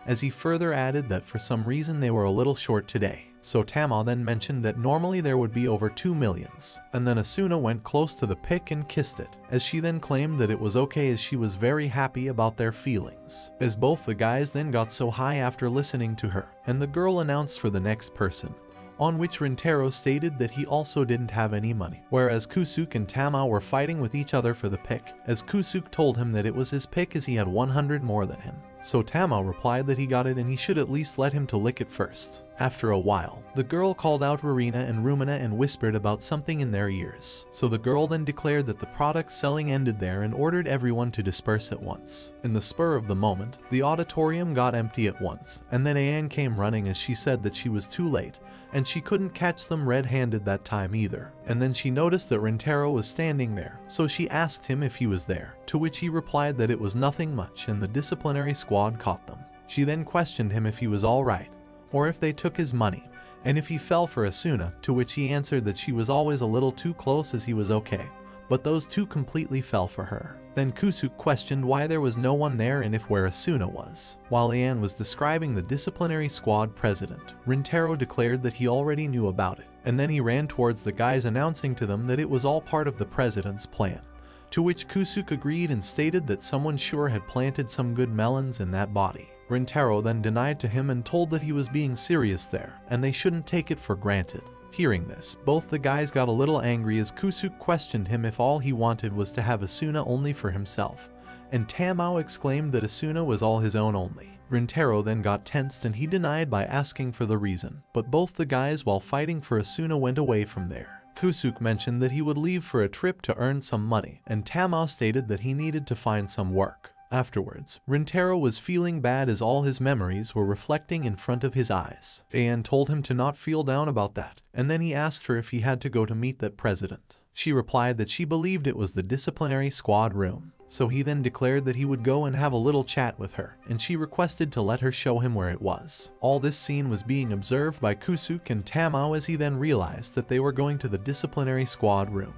Speaker 1: as he further added that for some reason they were a little short today. So Tama then mentioned that normally there would be over 2 millions, and then Asuna went close to the pick and kissed it, as she then claimed that it was okay as she was very happy about their feelings. As both the guys then got so high after listening to her, and the girl announced for the next person, on which Rintaro stated that he also didn't have any money, whereas Kusuk and Tama were fighting with each other for the pick, as Kusuk told him that it was his pick as he had 100 more than him. So Tama replied that he got it and he should at least let him to lick it first. After a while, the girl called out Rarina and Rumina and whispered about something in their ears. So the girl then declared that the product selling ended there and ordered everyone to disperse at once. In the spur of the moment, the auditorium got empty at once, and then Anne came running as she said that she was too late, and she couldn't catch them red-handed that time either. And then she noticed that Rintaro was standing there, so she asked him if he was there, to which he replied that it was nothing much and the disciplinary squad caught them. She then questioned him if he was alright, or if they took his money, and if he fell for Asuna, to which he answered that she was always a little too close as he was okay, but those two completely fell for her. Then Kusuk questioned why there was no one there and if where Asuna was. While Ayan was describing the disciplinary squad president, Rintaro declared that he already knew about it, and then he ran towards the guys announcing to them that it was all part of the president's plan. To which Kusuk agreed and stated that someone sure had planted some good melons in that body. Rintaro then denied to him and told that he was being serious there, and they shouldn't take it for granted. Hearing this, both the guys got a little angry as Kusuk questioned him if all he wanted was to have Asuna only for himself, and Tamao exclaimed that Asuna was all his own only. Rintaro then got tensed and he denied by asking for the reason, but both the guys while fighting for Asuna went away from there. Kusuk mentioned that he would leave for a trip to earn some money, and Tamao stated that he needed to find some work. Afterwards, Rintaro was feeling bad as all his memories were reflecting in front of his eyes. Ayan told him to not feel down about that, and then he asked her if he had to go to meet that president. She replied that she believed it was the disciplinary squad room. So he then declared that he would go and have a little chat with her, and she requested to let her show him where it was. All this scene was being observed by Kusuk and Tamao as he then realized that they were going to the disciplinary squad room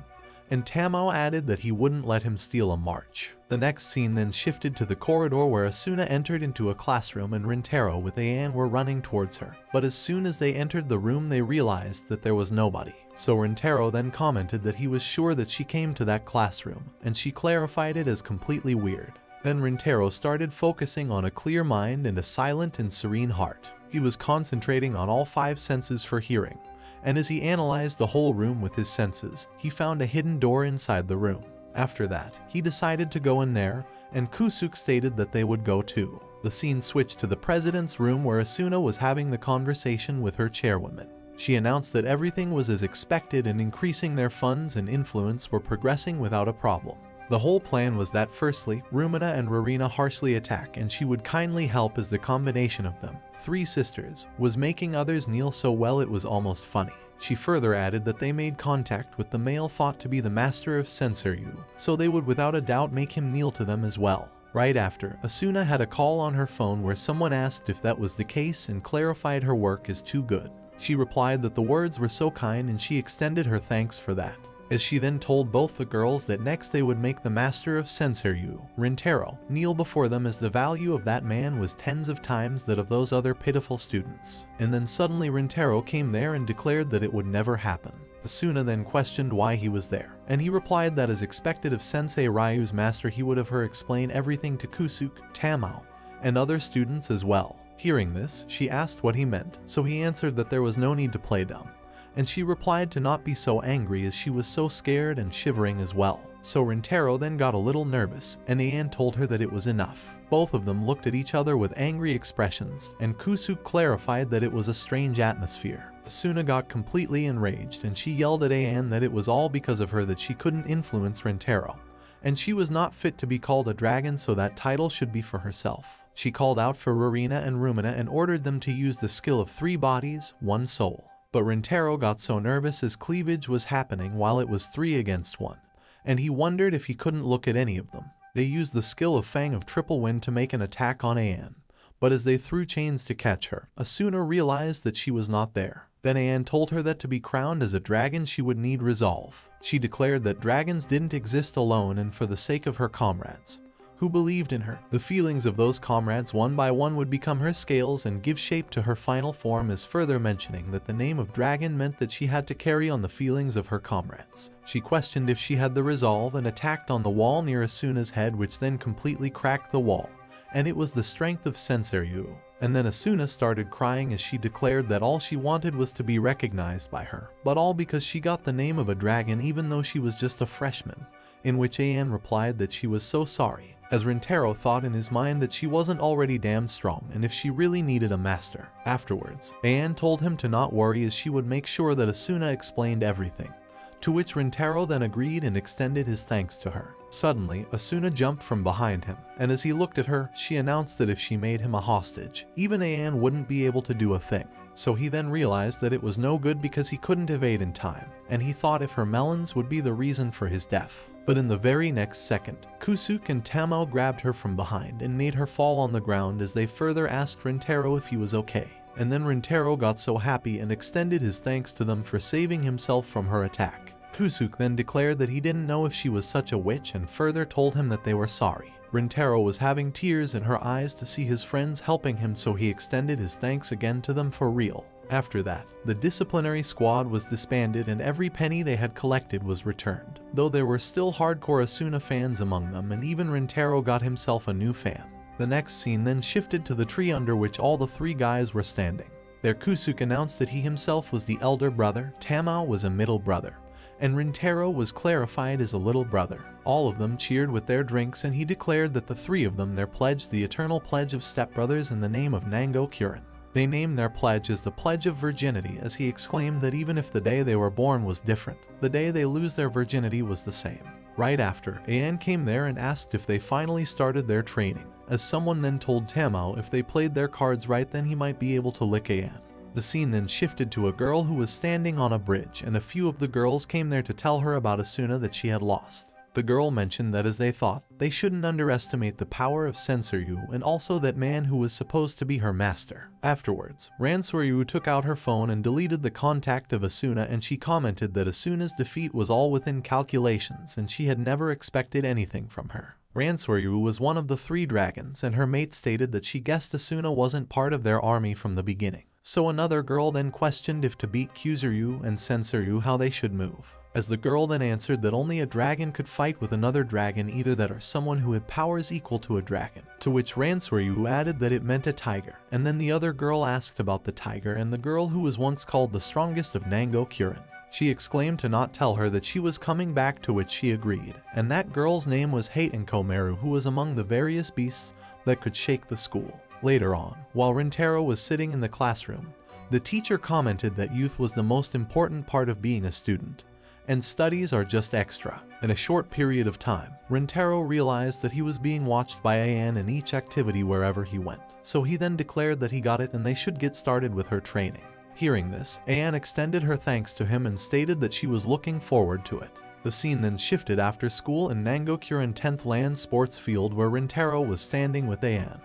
Speaker 1: and Tamao added that he wouldn't let him steal a march. The next scene then shifted to the corridor where Asuna entered into a classroom and Rintaro with Ayan were running towards her. But as soon as they entered the room they realized that there was nobody. So Rintaro then commented that he was sure that she came to that classroom, and she clarified it as completely weird. Then Rintaro started focusing on a clear mind and a silent and serene heart. He was concentrating on all five senses for hearing, and as he analyzed the whole room with his senses, he found a hidden door inside the room. After that, he decided to go in there, and Kusuk stated that they would go too. The scene switched to the president's room where Asuna was having the conversation with her chairwoman. She announced that everything was as expected and increasing their funds and influence were progressing without a problem. The whole plan was that firstly, Rumina and Rarina harshly attack and she would kindly help as the combination of them, three sisters, was making others kneel so well it was almost funny. She further added that they made contact with the male thought to be the master of Sensoryu, so they would without a doubt make him kneel to them as well. Right after, Asuna had a call on her phone where someone asked if that was the case and clarified her work is too good. She replied that the words were so kind and she extended her thanks for that as she then told both the girls that next they would make the master of Sensoryu, Rintaro, kneel before them as the value of that man was tens of times that of those other pitiful students. And then suddenly Rintaro came there and declared that it would never happen. Asuna then questioned why he was there, and he replied that as expected of Sensoryu's master he would have her explain everything to Kusuk, Tamao, and other students as well. Hearing this, she asked what he meant, so he answered that there was no need to play dumb. And she replied to not be so angry as she was so scared and shivering as well. So Rintaro then got a little nervous, and Ayan told her that it was enough. Both of them looked at each other with angry expressions, and Kusuk clarified that it was a strange atmosphere. Asuna got completely enraged, and she yelled at Ayan that it was all because of her that she couldn't influence Rintaro. And she was not fit to be called a dragon so that title should be for herself. She called out for Rurina and Rumina and ordered them to use the skill of three bodies, one soul. But Rintaro got so nervous as cleavage was happening while it was three against one and he wondered if he couldn't look at any of them. They used the skill of Fang of Triple Wind to make an attack on Ayan, but as they threw chains to catch her, Asuna realized that she was not there. Then Ayan told her that to be crowned as a dragon she would need resolve. She declared that dragons didn't exist alone and for the sake of her comrades who believed in her. The feelings of those comrades one by one would become her scales and give shape to her final form as further mentioning that the name of dragon meant that she had to carry on the feelings of her comrades. She questioned if she had the resolve and attacked on the wall near Asuna's head which then completely cracked the wall. And it was the strength of Sensoryu. And then Asuna started crying as she declared that all she wanted was to be recognized by her, but all because she got the name of a dragon even though she was just a freshman, in which Ayan replied that she was so sorry as Rintaro thought in his mind that she wasn't already damn strong and if she really needed a master. Afterwards, Ayan told him to not worry as she would make sure that Asuna explained everything, to which Rintaro then agreed and extended his thanks to her. Suddenly, Asuna jumped from behind him, and as he looked at her, she announced that if she made him a hostage, even Ayan wouldn't be able to do a thing. So he then realized that it was no good because he couldn't evade in time, and he thought if her melons would be the reason for his death. But in the very next second, Kusuk and Tamao grabbed her from behind and made her fall on the ground as they further asked Rintaro if he was okay. And then Rintaro got so happy and extended his thanks to them for saving himself from her attack. Kusuk then declared that he didn't know if she was such a witch and further told him that they were sorry. Rintaro was having tears in her eyes to see his friends helping him so he extended his thanks again to them for real. After that, the disciplinary squad was disbanded and every penny they had collected was returned, though there were still hardcore Asuna fans among them and even Rintaro got himself a new fan. The next scene then shifted to the tree under which all the three guys were standing. There Kusuk announced that he himself was the elder brother, Tamao was a middle brother, and Rintaro was clarified as a little brother. All of them cheered with their drinks and he declared that the three of them their pledge the eternal pledge of stepbrothers in the name of Nangokuren. They named their pledge as the Pledge of Virginity as he exclaimed that even if the day they were born was different, the day they lose their virginity was the same. Right after, Ayan came there and asked if they finally started their training, as someone then told Tamao if they played their cards right then he might be able to lick Ayan. The scene then shifted to a girl who was standing on a bridge and a few of the girls came there to tell her about Asuna that she had lost. The girl mentioned that as they thought, they shouldn't underestimate the power of Sensoryu and also that man who was supposed to be her master. Afterwards, Ransoryu took out her phone and deleted the contact of Asuna and she commented that Asuna's defeat was all within calculations and she had never expected anything from her. Ransoryu was one of the three dragons and her mate stated that she guessed Asuna wasn't part of their army from the beginning. So another girl then questioned if to beat Kyuzuryu and Sensoryu how they should move as the girl then answered that only a dragon could fight with another dragon either that or someone who had powers equal to a dragon, to which Ransoryu added that it meant a tiger, and then the other girl asked about the tiger and the girl who was once called the strongest of Nangokuren. She exclaimed to not tell her that she was coming back to which she agreed, and that girl's name was Hatenkomeru who was among the various beasts that could shake the school. Later on, while Rintaro was sitting in the classroom, the teacher commented that youth was the most important part of being a student, and studies are just extra. In a short period of time, Rintaro realized that he was being watched by Ayan in each activity wherever he went, so he then declared that he got it and they should get started with her training. Hearing this, Ayan extended her thanks to him and stated that she was looking forward to it. The scene then shifted after school in Nangokuren 10th Land Sports Field where Rintaro was standing with Ayan,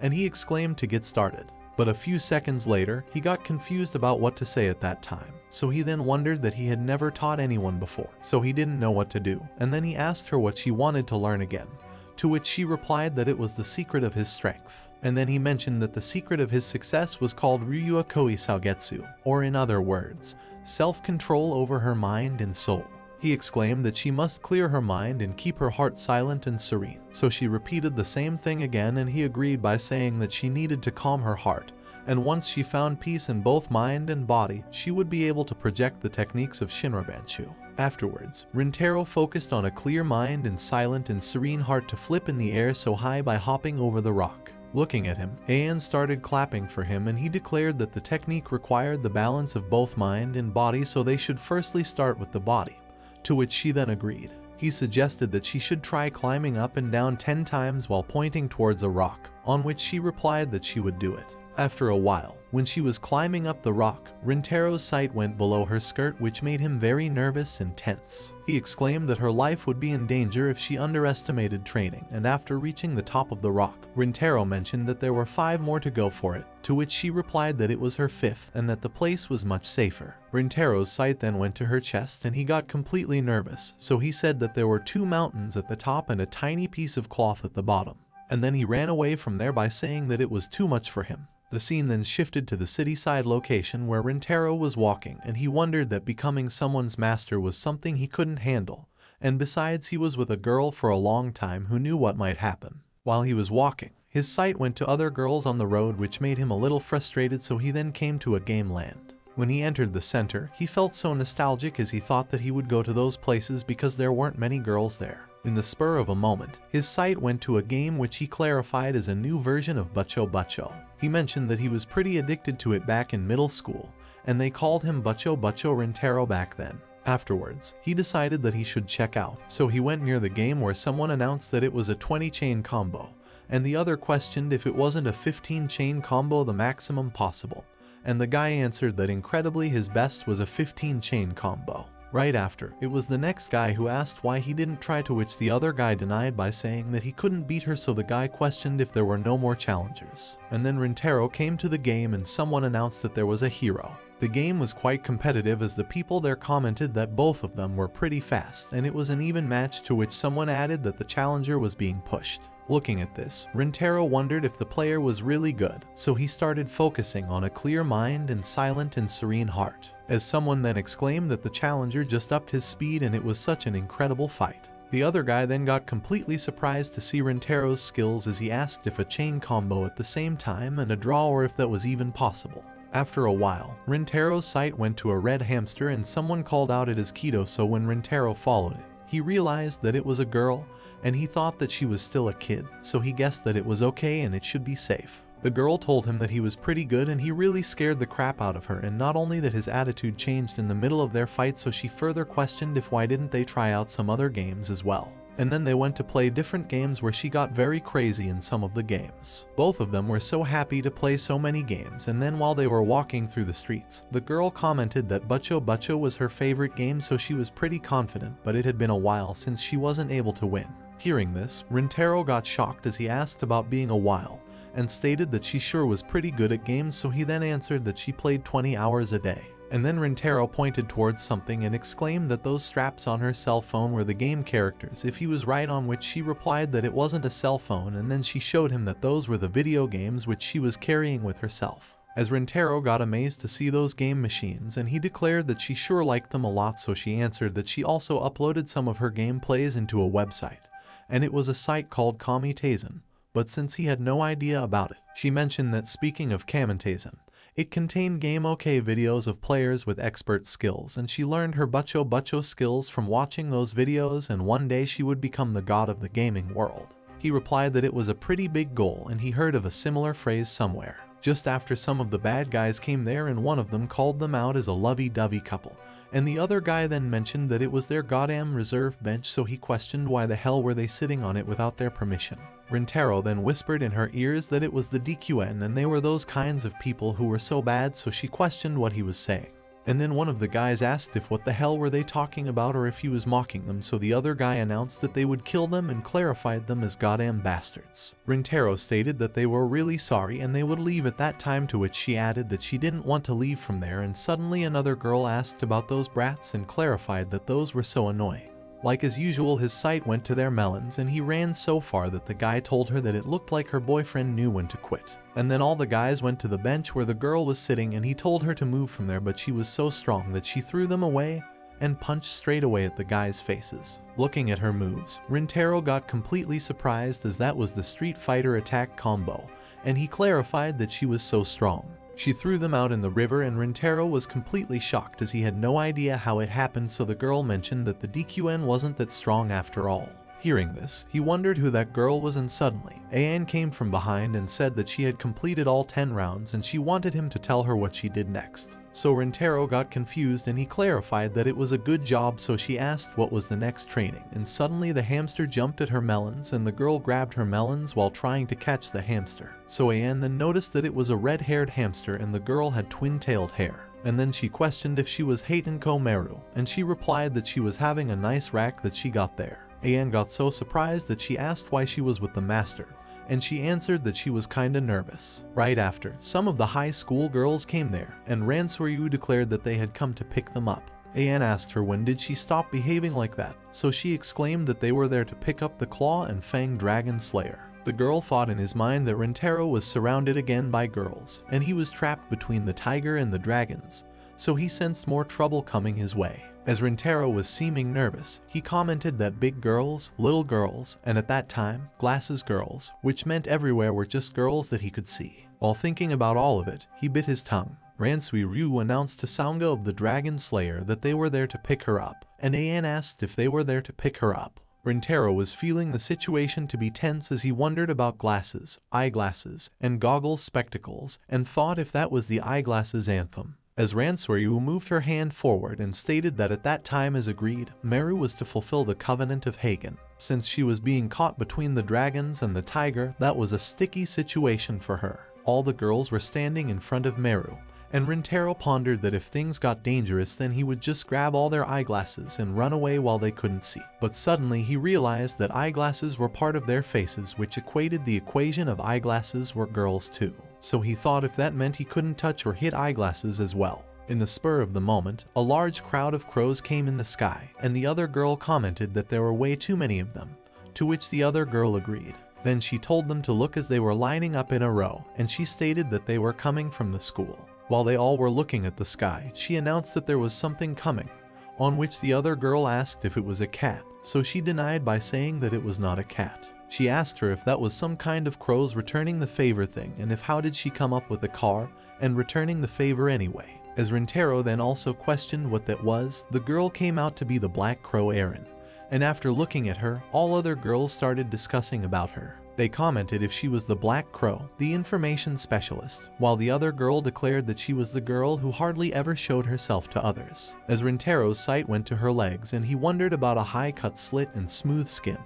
Speaker 1: and he exclaimed to get started. But a few seconds later, he got confused about what to say at that time. So he then wondered that he had never taught anyone before, so he didn't know what to do. And then he asked her what she wanted to learn again, to which she replied that it was the secret of his strength. And then he mentioned that the secret of his success was called Ryua Koi Saugetsu, or in other words, self-control over her mind and soul. He exclaimed that she must clear her mind and keep her heart silent and serene. So she repeated the same thing again and he agreed by saying that she needed to calm her heart and once she found peace in both mind and body, she would be able to project the techniques of Shinrabanshu. Afterwards, Rintaro focused on a clear mind and silent and serene heart to flip in the air so high by hopping over the rock. Looking at him, Ayan started clapping for him and he declared that the technique required the balance of both mind and body so they should firstly start with the body, to which she then agreed. He suggested that she should try climbing up and down 10 times while pointing towards a rock, on which she replied that she would do it. After a while, when she was climbing up the rock, Rintaro's sight went below her skirt which made him very nervous and tense. He exclaimed that her life would be in danger if she underestimated training, and after reaching the top of the rock, Rintaro mentioned that there were five more to go for it, to which she replied that it was her fifth and that the place was much safer. Rintaro's sight then went to her chest and he got completely nervous, so he said that there were two mountains at the top and a tiny piece of cloth at the bottom. And then he ran away from there by saying that it was too much for him. The scene then shifted to the city-side location where Rintaro was walking and he wondered that becoming someone's master was something he couldn't handle, and besides he was with a girl for a long time who knew what might happen. While he was walking, his sight went to other girls on the road which made him a little frustrated so he then came to a game land. When he entered the center, he felt so nostalgic as he thought that he would go to those places because there weren't many girls there. In the spur of a moment, his sight went to a game which he clarified as a new version of Butcho Butcho. He mentioned that he was pretty addicted to it back in middle school, and they called him Butcho Butcho Rintaro back then. Afterwards, he decided that he should check out, so he went near the game where someone announced that it was a 20 chain combo, and the other questioned if it wasn't a 15 chain combo the maximum possible, and the guy answered that incredibly his best was a 15 chain combo. Right after, it was the next guy who asked why he didn't try to which the other guy denied by saying that he couldn't beat her so the guy questioned if there were no more challengers. And then Rintaro came to the game and someone announced that there was a hero. The game was quite competitive as the people there commented that both of them were pretty fast and it was an even match to which someone added that the challenger was being pushed. Looking at this, Rintaro wondered if the player was really good, so he started focusing on a clear mind and silent and serene heart as someone then exclaimed that the challenger just upped his speed and it was such an incredible fight. The other guy then got completely surprised to see Rintaro's skills as he asked if a chain combo at the same time and a draw or if that was even possible. After a while, Rintaro's sight went to a red hamster and someone called out it as Keto so when Rintaro followed it, he realized that it was a girl and he thought that she was still a kid, so he guessed that it was okay and it should be safe. The girl told him that he was pretty good and he really scared the crap out of her and not only that his attitude changed in the middle of their fight so she further questioned if why didn't they try out some other games as well. And then they went to play different games where she got very crazy in some of the games. Both of them were so happy to play so many games and then while they were walking through the streets, the girl commented that Butcho Butcho was her favorite game so she was pretty confident but it had been a while since she wasn't able to win. Hearing this, Rintaro got shocked as he asked about being a while, and stated that she sure was pretty good at games so he then answered that she played 20 hours a day. And then Rintaro pointed towards something and exclaimed that those straps on her cell phone were the game characters if he was right on which she replied that it wasn't a cell phone and then she showed him that those were the video games which she was carrying with herself. As Rintaro got amazed to see those game machines and he declared that she sure liked them a lot so she answered that she also uploaded some of her gameplays into a website, and it was a site called Kamitazen, but since he had no idea about it, she mentioned that speaking of Kamitazen, it contained game OK videos of players with expert skills and she learned her Butcho Butcho skills from watching those videos and one day she would become the god of the gaming world. He replied that it was a pretty big goal and he heard of a similar phrase somewhere. Just after some of the bad guys came there and one of them called them out as a lovey-dovey couple, and the other guy then mentioned that it was their goddamn reserve bench so he questioned why the hell were they sitting on it without their permission. Rintaro then whispered in her ears that it was the DQN and they were those kinds of people who were so bad so she questioned what he was saying. And then one of the guys asked if what the hell were they talking about or if he was mocking them so the other guy announced that they would kill them and clarified them as goddamn bastards. Rintaro stated that they were really sorry and they would leave at that time to which she added that she didn't want to leave from there and suddenly another girl asked about those brats and clarified that those were so annoying. Like as usual, his sight went to their melons, and he ran so far that the guy told her that it looked like her boyfriend knew when to quit. And then all the guys went to the bench where the girl was sitting and he told her to move from there but she was so strong that she threw them away and punched straight away at the guys' faces. Looking at her moves, Rintaro got completely surprised as that was the Street Fighter attack combo, and he clarified that she was so strong. She threw them out in the river and Rintaro was completely shocked as he had no idea how it happened so the girl mentioned that the DQN wasn't that strong after all. Hearing this, he wondered who that girl was and suddenly, An came from behind and said that she had completed all 10 rounds and she wanted him to tell her what she did next. So Rintaro got confused and he clarified that it was a good job so she asked what was the next training and suddenly the hamster jumped at her melons and the girl grabbed her melons while trying to catch the hamster. So Anne then noticed that it was a red-haired hamster and the girl had twin-tailed hair and then she questioned if she was Hatenkomeru, and she replied that she was having a nice rack that she got there. Ayan got so surprised that she asked why she was with the master, and she answered that she was kinda nervous. Right after, some of the high school girls came there, and Ransoryu declared that they had come to pick them up. Ayan asked her when did she stop behaving like that, so she exclaimed that they were there to pick up the Claw and Fang Dragon Slayer. The girl thought in his mind that Rintaro was surrounded again by girls, and he was trapped between the tiger and the dragons, so he sensed more trouble coming his way. As Rintaro was seeming nervous, he commented that big girls, little girls, and at that time, glasses girls, which meant everywhere were just girls that he could see. While thinking about all of it, he bit his tongue. Ransui Ryu announced to Sanga of the Dragon Slayer that they were there to pick her up, and Ayan asked if they were there to pick her up. Rintaro was feeling the situation to be tense as he wondered about glasses, eyeglasses, and goggles spectacles, and thought if that was the eyeglasses anthem as Ransoryu moved her hand forward and stated that at that time as agreed, Meru was to fulfill the covenant of Hagen. Since she was being caught between the dragons and the tiger, that was a sticky situation for her. All the girls were standing in front of Meru, and Rintaro pondered that if things got dangerous then he would just grab all their eyeglasses and run away while they couldn't see. But suddenly he realized that eyeglasses were part of their faces which equated the equation of eyeglasses were girls too so he thought if that meant he couldn't touch or hit eyeglasses as well. In the spur of the moment, a large crowd of crows came in the sky, and the other girl commented that there were way too many of them, to which the other girl agreed. Then she told them to look as they were lining up in a row, and she stated that they were coming from the school. While they all were looking at the sky, she announced that there was something coming, on which the other girl asked if it was a cat, so she denied by saying that it was not a cat. She asked her if that was some kind of crows returning the favor thing and if how did she come up with a car and returning the favor anyway. As Rintaro then also questioned what that was, the girl came out to be the Black Crow Erin. And after looking at her, all other girls started discussing about her. They commented if she was the Black Crow, the information specialist, while the other girl declared that she was the girl who hardly ever showed herself to others. As Rintaro's sight went to her legs and he wondered about a high-cut slit and smooth skin,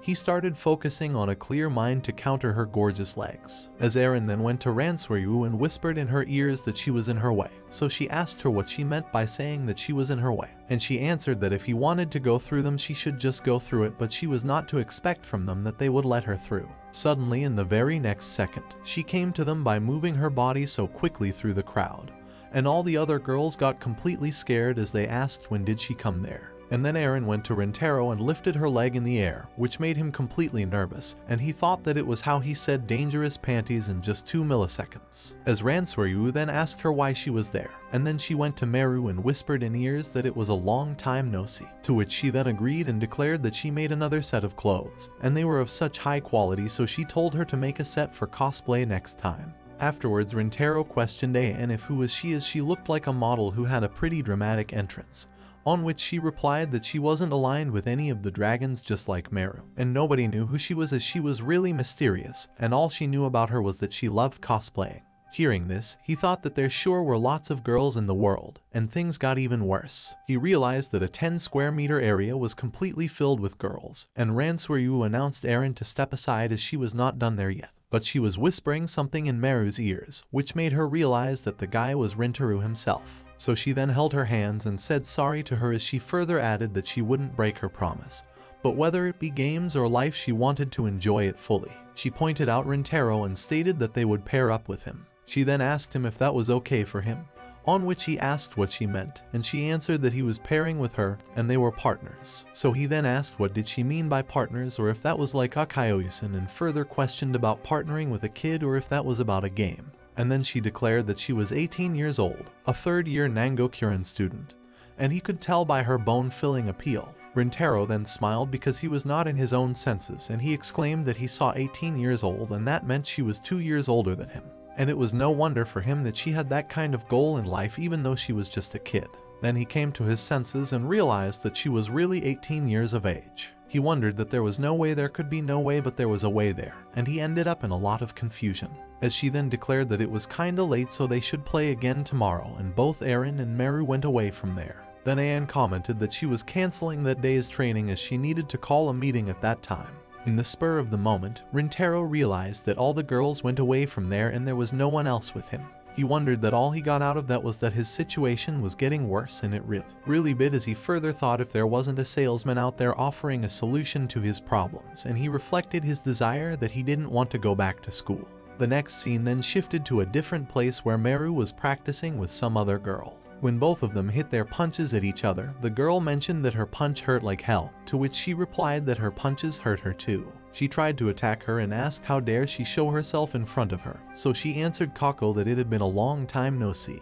Speaker 1: he started focusing on a clear mind to counter her gorgeous legs. As Aaron then went to Ransoryu and whispered in her ears that she was in her way, so she asked her what she meant by saying that she was in her way, and she answered that if he wanted to go through them she should just go through it but she was not to expect from them that they would let her through. Suddenly in the very next second, she came to them by moving her body so quickly through the crowd, and all the other girls got completely scared as they asked when did she come there and then Aaron went to Rintaro and lifted her leg in the air, which made him completely nervous, and he thought that it was how he said dangerous panties in just 2 milliseconds. As Ransoryu then asked her why she was there, and then she went to Meru and whispered in ears that it was a long time no see, to which she then agreed and declared that she made another set of clothes, and they were of such high quality so she told her to make a set for cosplay next time. Afterwards, Rintaro questioned An if who was she as she looked like a model who had a pretty dramatic entrance, on which she replied that she wasn't aligned with any of the dragons just like Meru, and nobody knew who she was as she was really mysterious, and all she knew about her was that she loved cosplaying. Hearing this, he thought that there sure were lots of girls in the world, and things got even worse. He realized that a 10 square meter area was completely filled with girls, and Ransoryu announced Erin to step aside as she was not done there yet. But she was whispering something in Meru's ears, which made her realize that the guy was Rintaro himself so she then held her hands and said sorry to her as she further added that she wouldn't break her promise. But whether it be games or life she wanted to enjoy it fully. She pointed out Rintaro and stated that they would pair up with him. She then asked him if that was okay for him, on which he asked what she meant, and she answered that he was pairing with her and they were partners. So he then asked what did she mean by partners or if that was like Akayoyusen and further questioned about partnering with a kid or if that was about a game and then she declared that she was 18 years old, a third-year Nangokuren student, and he could tell by her bone-filling appeal. Rintaro then smiled because he was not in his own senses and he exclaimed that he saw 18 years old and that meant she was 2 years older than him. And it was no wonder for him that she had that kind of goal in life even though she was just a kid. Then he came to his senses and realized that she was really 18 years of age. He wondered that there was no way there could be no way but there was a way there, and he ended up in a lot of confusion. As she then declared that it was kinda late so they should play again tomorrow and both Aaron and Meru went away from there. Then Anne commented that she was canceling that day's training as she needed to call a meeting at that time. In the spur of the moment, Rintaro realized that all the girls went away from there and there was no one else with him. He wondered that all he got out of that was that his situation was getting worse and it really, really bit as he further thought if there wasn't a salesman out there offering a solution to his problems and he reflected his desire that he didn't want to go back to school. The next scene then shifted to a different place where Meru was practicing with some other girl. When both of them hit their punches at each other, the girl mentioned that her punch hurt like hell, to which she replied that her punches hurt her too. She tried to attack her and asked how dare she show herself in front of her, so she answered Kako that it had been a long time no see,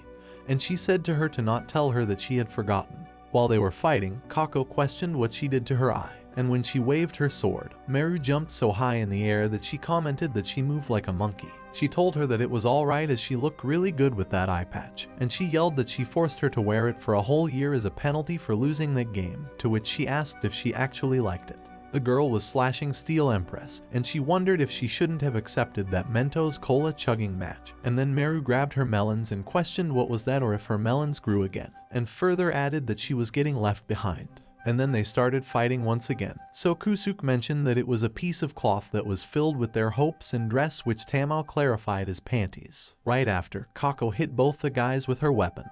Speaker 1: and she said to her to not tell her that she had forgotten. While they were fighting, Kako questioned what she did to her eye, and when she waved her sword, Meru jumped so high in the air that she commented that she moved like a monkey. She told her that it was alright as she looked really good with that eye patch, and she yelled that she forced her to wear it for a whole year as a penalty for losing that game, to which she asked if she actually liked it. The girl was slashing Steel Empress, and she wondered if she shouldn't have accepted that Mentos cola chugging match. And then Meru grabbed her melons and questioned what was that or if her melons grew again, and further added that she was getting left behind and then they started fighting once again. So Kusuk mentioned that it was a piece of cloth that was filled with their hopes and dress which Tamao clarified as panties. Right after, Kako hit both the guys with her weapon,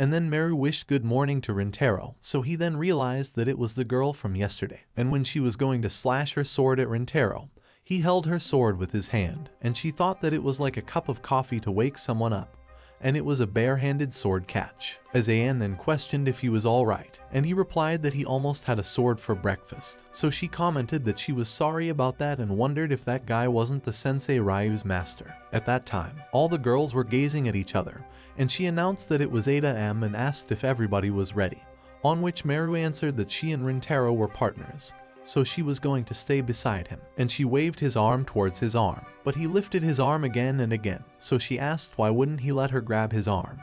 Speaker 1: and then Meru wished good morning to Rintaro, so he then realized that it was the girl from yesterday. And when she was going to slash her sword at Rintaro, he held her sword with his hand, and she thought that it was like a cup of coffee to wake someone up and it was a bare-handed sword catch. As Ayan then questioned if he was alright, and he replied that he almost had a sword for breakfast. So she commented that she was sorry about that and wondered if that guy wasn't the Sensoryu's master. At that time, all the girls were gazing at each other, and she announced that it was 8 am and asked if everybody was ready. On which Meru answered that she and Rintaro were partners, so she was going to stay beside him, and she waved his arm towards his arm. But he lifted his arm again and again, so she asked why wouldn't he let her grab his arm.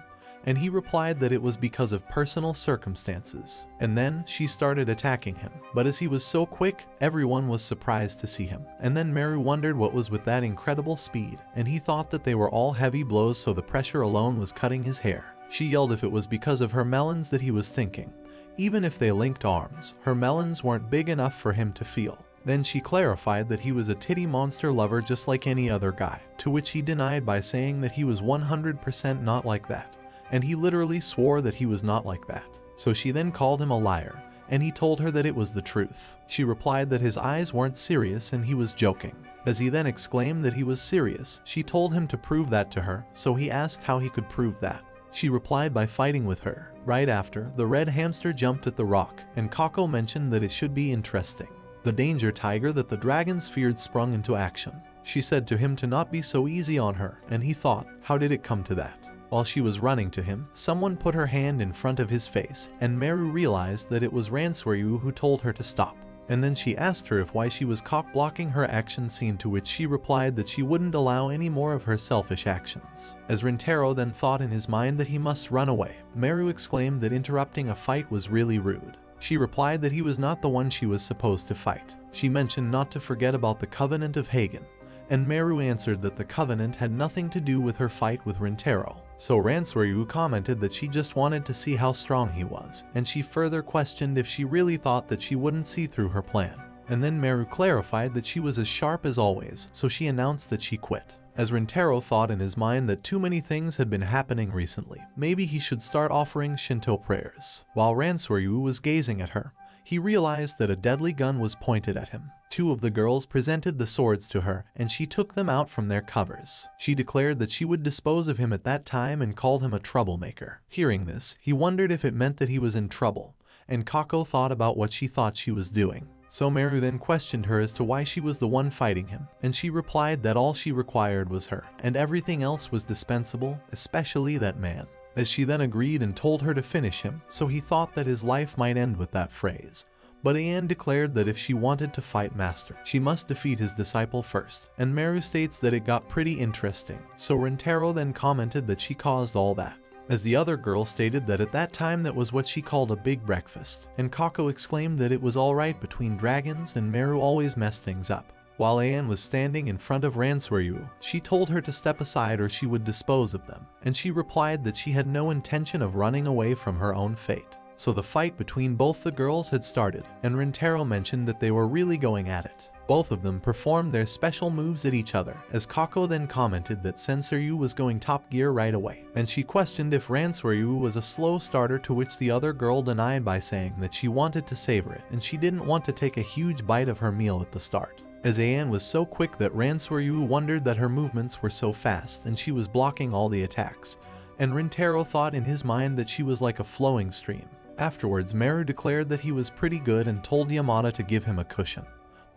Speaker 1: And he replied that it was because of personal circumstances. And then she started attacking him. But as he was so quick, everyone was surprised to see him. And then Meru wondered what was with that incredible speed, and he thought that they were all heavy blows so the pressure alone was cutting his hair. She yelled if it was because of her melons that he was thinking, even if they linked arms, her melons weren't big enough for him to feel. Then she clarified that he was a titty monster lover just like any other guy, to which he denied by saying that he was 100% not like that, and he literally swore that he was not like that. So she then called him a liar, and he told her that it was the truth. She replied that his eyes weren't serious and he was joking. As he then exclaimed that he was serious, she told him to prove that to her, so he asked how he could prove that. She replied by fighting with her. Right after, the red hamster jumped at the rock, and Kako mentioned that it should be interesting. The danger tiger that the dragons feared sprung into action. She said to him to not be so easy on her, and he thought, how did it come to that? While she was running to him, someone put her hand in front of his face, and Meru realized that it was Ransuiryu who told her to stop and then she asked her if why she was cock-blocking her action scene to which she replied that she wouldn't allow any more of her selfish actions. As Rintaro then thought in his mind that he must run away, Meru exclaimed that interrupting a fight was really rude. She replied that he was not the one she was supposed to fight. She mentioned not to forget about the Covenant of Hagen, and Meru answered that the Covenant had nothing to do with her fight with Rintaro. So Ransuiryu commented that she just wanted to see how strong he was, and she further questioned if she really thought that she wouldn't see through her plan. And then Meru clarified that she was as sharp as always, so she announced that she quit. As Rintaro thought in his mind that too many things had been happening recently, maybe he should start offering Shinto prayers. While Ransuiryu was gazing at her, he realized that a deadly gun was pointed at him. Two of the girls presented the swords to her, and she took them out from their covers. She declared that she would dispose of him at that time and called him a troublemaker. Hearing this, he wondered if it meant that he was in trouble, and Kako thought about what she thought she was doing. So Meru then questioned her as to why she was the one fighting him, and she replied that all she required was her, and everything else was dispensable, especially that man. as she then agreed and told her to finish him, so he thought that his life might end with that phrase. But Anne declared that if she wanted to fight Master, she must defeat his disciple first, and Meru states that it got pretty interesting, so Rintaro then commented that she caused all that. As the other girl stated that at that time that was what she called a big breakfast, and Kako exclaimed that it was alright between dragons and Meru always messed things up. While Anne was standing in front of Ransuiryu, she told her to step aside or she would dispose of them, and she replied that she had no intention of running away from her own fate. So the fight between both the girls had started, and Rintaro mentioned that they were really going at it. Both of them performed their special moves at each other, as Kako then commented that Sensoryu was going top gear right away, and she questioned if Ransuiryu was a slow starter to which the other girl denied by saying that she wanted to savor it and she didn't want to take a huge bite of her meal at the start. As Ayan was so quick that Ransuiryu wondered that her movements were so fast and she was blocking all the attacks, and Rintaro thought in his mind that she was like a flowing stream. Afterwards, Meru declared that he was pretty good and told Yamada to give him a cushion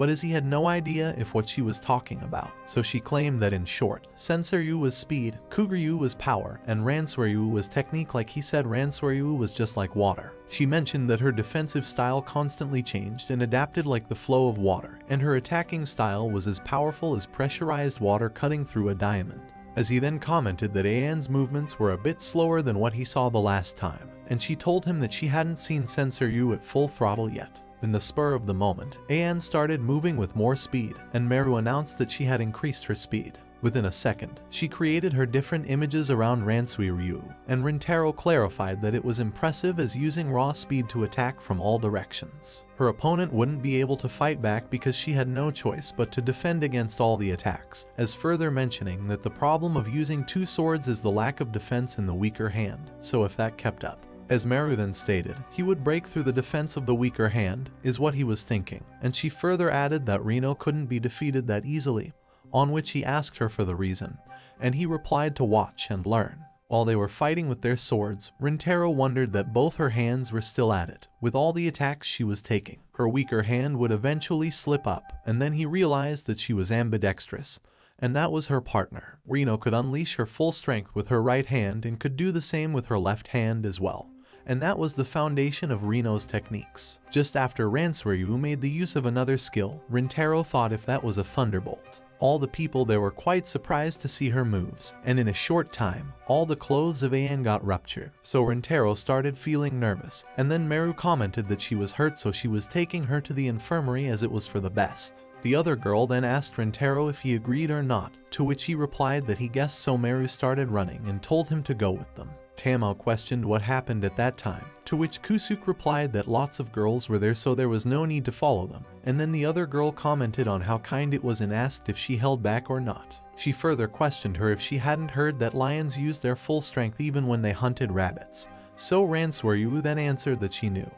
Speaker 1: but as he had no idea if what she was talking about. So she claimed that in short, Sensoryu was speed, Kuguryu was power, and Ransuiryu was technique like he said Ransuiryu was just like water. She mentioned that her defensive style constantly changed and adapted like the flow of water, and her attacking style was as powerful as pressurized water cutting through a diamond. As he then commented that Ayan's movements were a bit slower than what he saw the last time, and she told him that she hadn't seen Sensoryu at full throttle yet. In the spur of the moment, Ayan started moving with more speed, and Meru announced that she had increased her speed. Within a second, she created her different images around Ransuiryu, and Rintaro clarified that it was impressive as using raw speed to attack from all directions. Her opponent wouldn't be able to fight back because she had no choice but to defend against all the attacks, as further mentioning that the problem of using two swords is the lack of defense in the weaker hand, so if that kept up, as Meru then stated, he would break through the defense of the weaker hand, is what he was thinking, and she further added that Reno couldn't be defeated that easily, on which he asked her for the reason, and he replied to watch and learn. While they were fighting with their swords, Rintaro wondered that both her hands were still at it, with all the attacks she was taking. Her weaker hand would eventually slip up, and then he realized that she was ambidextrous, and that was her partner. Reno could unleash her full strength with her right hand and could do the same with her left hand as well and that was the foundation of Reno's techniques. Just after Ransuiryu made the use of another skill, Rintaro thought if that was a thunderbolt. All the people there were quite surprised to see her moves, and in a short time, all the clothes of Ayan got ruptured. So Rintaro started feeling nervous, and then Meru commented that she was hurt so she was taking her to the infirmary as it was for the best. The other girl then asked Rintaro if he agreed or not, to which he replied that he guessed so Meru started running and told him to go with them. Tamao questioned what happened at that time, to which Kusuk replied that lots of girls were there so there was no need to follow them, and then the other girl commented on how kind it was and asked if she held back or not. She further questioned her if she hadn't heard that lions used their full strength even when they hunted rabbits. So Ransuiryu then answered that she knew.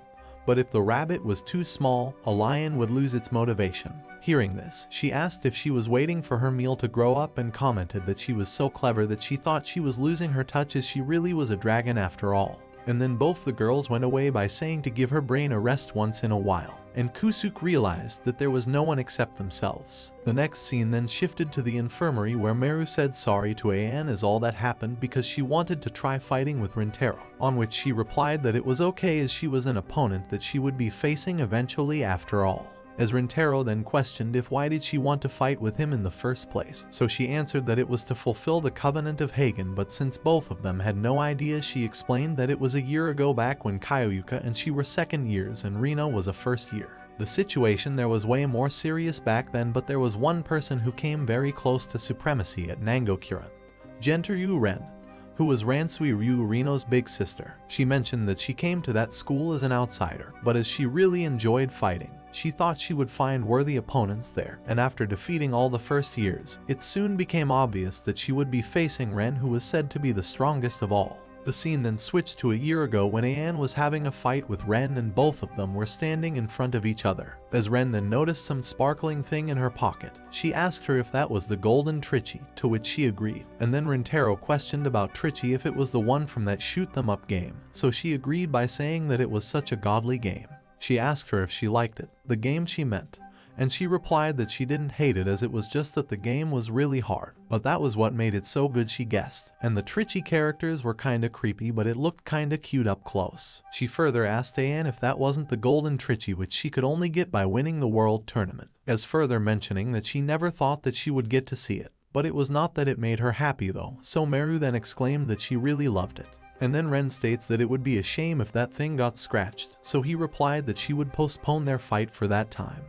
Speaker 1: But if the rabbit was too small, a lion would lose its motivation. Hearing this, she asked if she was waiting for her meal to grow up and commented that she was so clever that she thought she was losing her touch as she really was a dragon after all. And then both the girls went away by saying to give her brain a rest once in a while and Kusuk realized that there was no one except themselves. The next scene then shifted to the infirmary where Meru said sorry to Ayan as all that happened because she wanted to try fighting with Rintaro, on which she replied that it was okay as she was an opponent that she would be facing eventually after all as Rintaro then questioned if why did she want to fight with him in the first place, so she answered that it was to fulfill the covenant of Hagen but since both of them had no idea she explained that it was a year ago back when Kaioyuka and she were second years and Reno was a first year. The situation there was way more serious back then but there was one person who came very close to supremacy at Nangokuren, Genteryu Ren, who was Ransuiryu Reno's big sister. She mentioned that she came to that school as an outsider, but as she really enjoyed fighting, she thought she would find worthy opponents there, and after defeating all the first years, it soon became obvious that she would be facing Ren who was said to be the strongest of all. The scene then switched to a year ago when Ayan was having a fight with Ren and both of them were standing in front of each other. As Ren then noticed some sparkling thing in her pocket, she asked her if that was the golden Trichi, to which she agreed. And then Rintaro questioned about Trichi if it was the one from that shoot them up game, so she agreed by saying that it was such a godly game. She asked her if she liked it, the game she meant, and she replied that she didn't hate it as it was just that the game was really hard. But that was what made it so good she guessed. And the Tritchy characters were kinda creepy but it looked kinda cute up close. She further asked Anne if that wasn't the golden Tritchy which she could only get by winning the world tournament, as further mentioning that she never thought that she would get to see it. But it was not that it made her happy though, so Meru then exclaimed that she really loved it. And then Ren states that it would be a shame if that thing got scratched, so he replied that she would postpone their fight for that time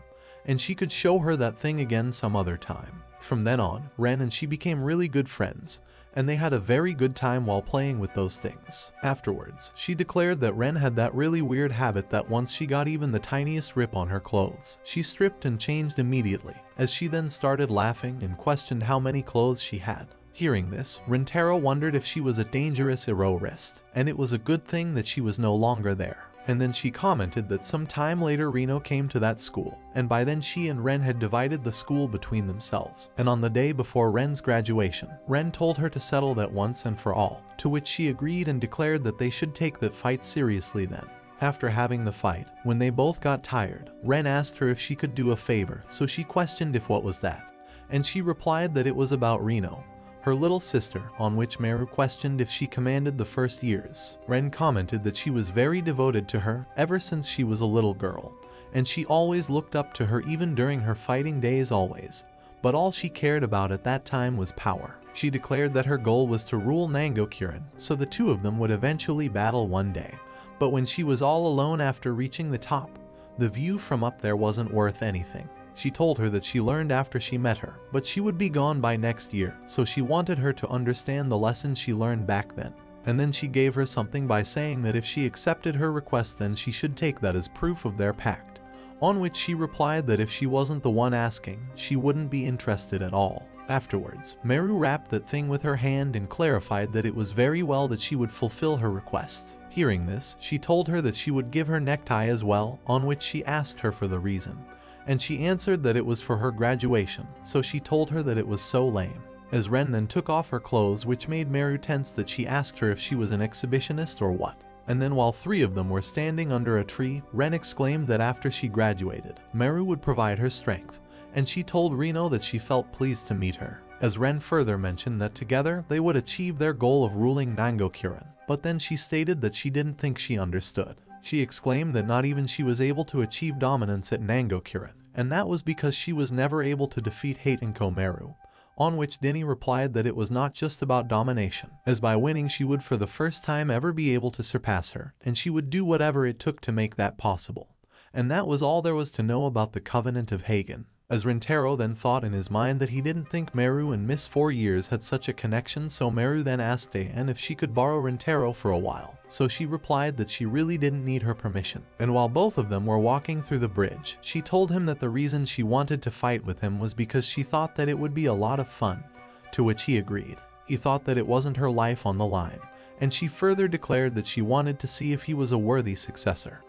Speaker 1: and she could show her that thing again some other time. From then on, Ren and she became really good friends, and they had a very good time while playing with those things. Afterwards, she declared that Ren had that really weird habit that once she got even the tiniest rip on her clothes, she stripped and changed immediately, as she then started laughing and questioned how many clothes she had. Hearing this, Rintaro wondered if she was a dangerous errorist, and it was a good thing that she was no longer there. And then she commented that some time later Reno came to that school, and by then she and Ren had divided the school between themselves. And on the day before Ren's graduation, Ren told her to settle that once and for all, to which she agreed and declared that they should take that fight seriously then. After having the fight, when they both got tired, Ren asked her if she could do a favor, so she questioned if what was that. And she replied that it was about Reno, her little sister, on which Meru questioned if she commanded the first years. Ren commented that she was very devoted to her ever since she was a little girl, and she always looked up to her even during her fighting days always. But all she cared about at that time was power. She declared that her goal was to rule Nangokuren, so the two of them would eventually battle one day. But when she was all alone after reaching the top, the view from up there wasn't worth anything. She told her that she learned after she met her, but she would be gone by next year, so she wanted her to understand the lesson she learned back then. And then she gave her something by saying that if she accepted her request then she should take that as proof of their pact. On which she replied that if she wasn't the one asking, she wouldn't be interested at all. Afterwards, Meru wrapped that thing with her hand and clarified that it was very well that she would fulfill her request. Hearing this, she told her that she would give her necktie as well, on which she asked her for the reason and she answered that it was for her graduation, so she told her that it was so lame. As Ren then took off her clothes which made Meru tense that she asked her if she was an exhibitionist or what. And then while three of them were standing under a tree, Ren exclaimed that after she graduated, Meru would provide her strength, and she told Reno that she felt pleased to meet her. As Ren further mentioned that together they would achieve their goal of ruling Nangokuren, but then she stated that she didn't think she understood. She exclaimed that not even she was able to achieve dominance at Nangokuren, and that was because she was never able to defeat Hatenkomeru. On which Denny replied that it was not just about domination, as by winning she would for the first time ever be able to surpass her, and she would do whatever it took to make that possible. And that was all there was to know about the Covenant of Hagen as Rintaro then thought in his mind that he didn't think Meru and Miss Four Years had such a connection so Meru then asked Anne if she could borrow Rintaro for a while, so she replied that she really didn't need her permission. And while both of them were walking through the bridge, she told him that the reason she wanted to fight with him was because she thought that it would be a lot of fun, to which he agreed. He thought that it wasn't her life on the line, and she further declared that she wanted to see if he was a worthy successor.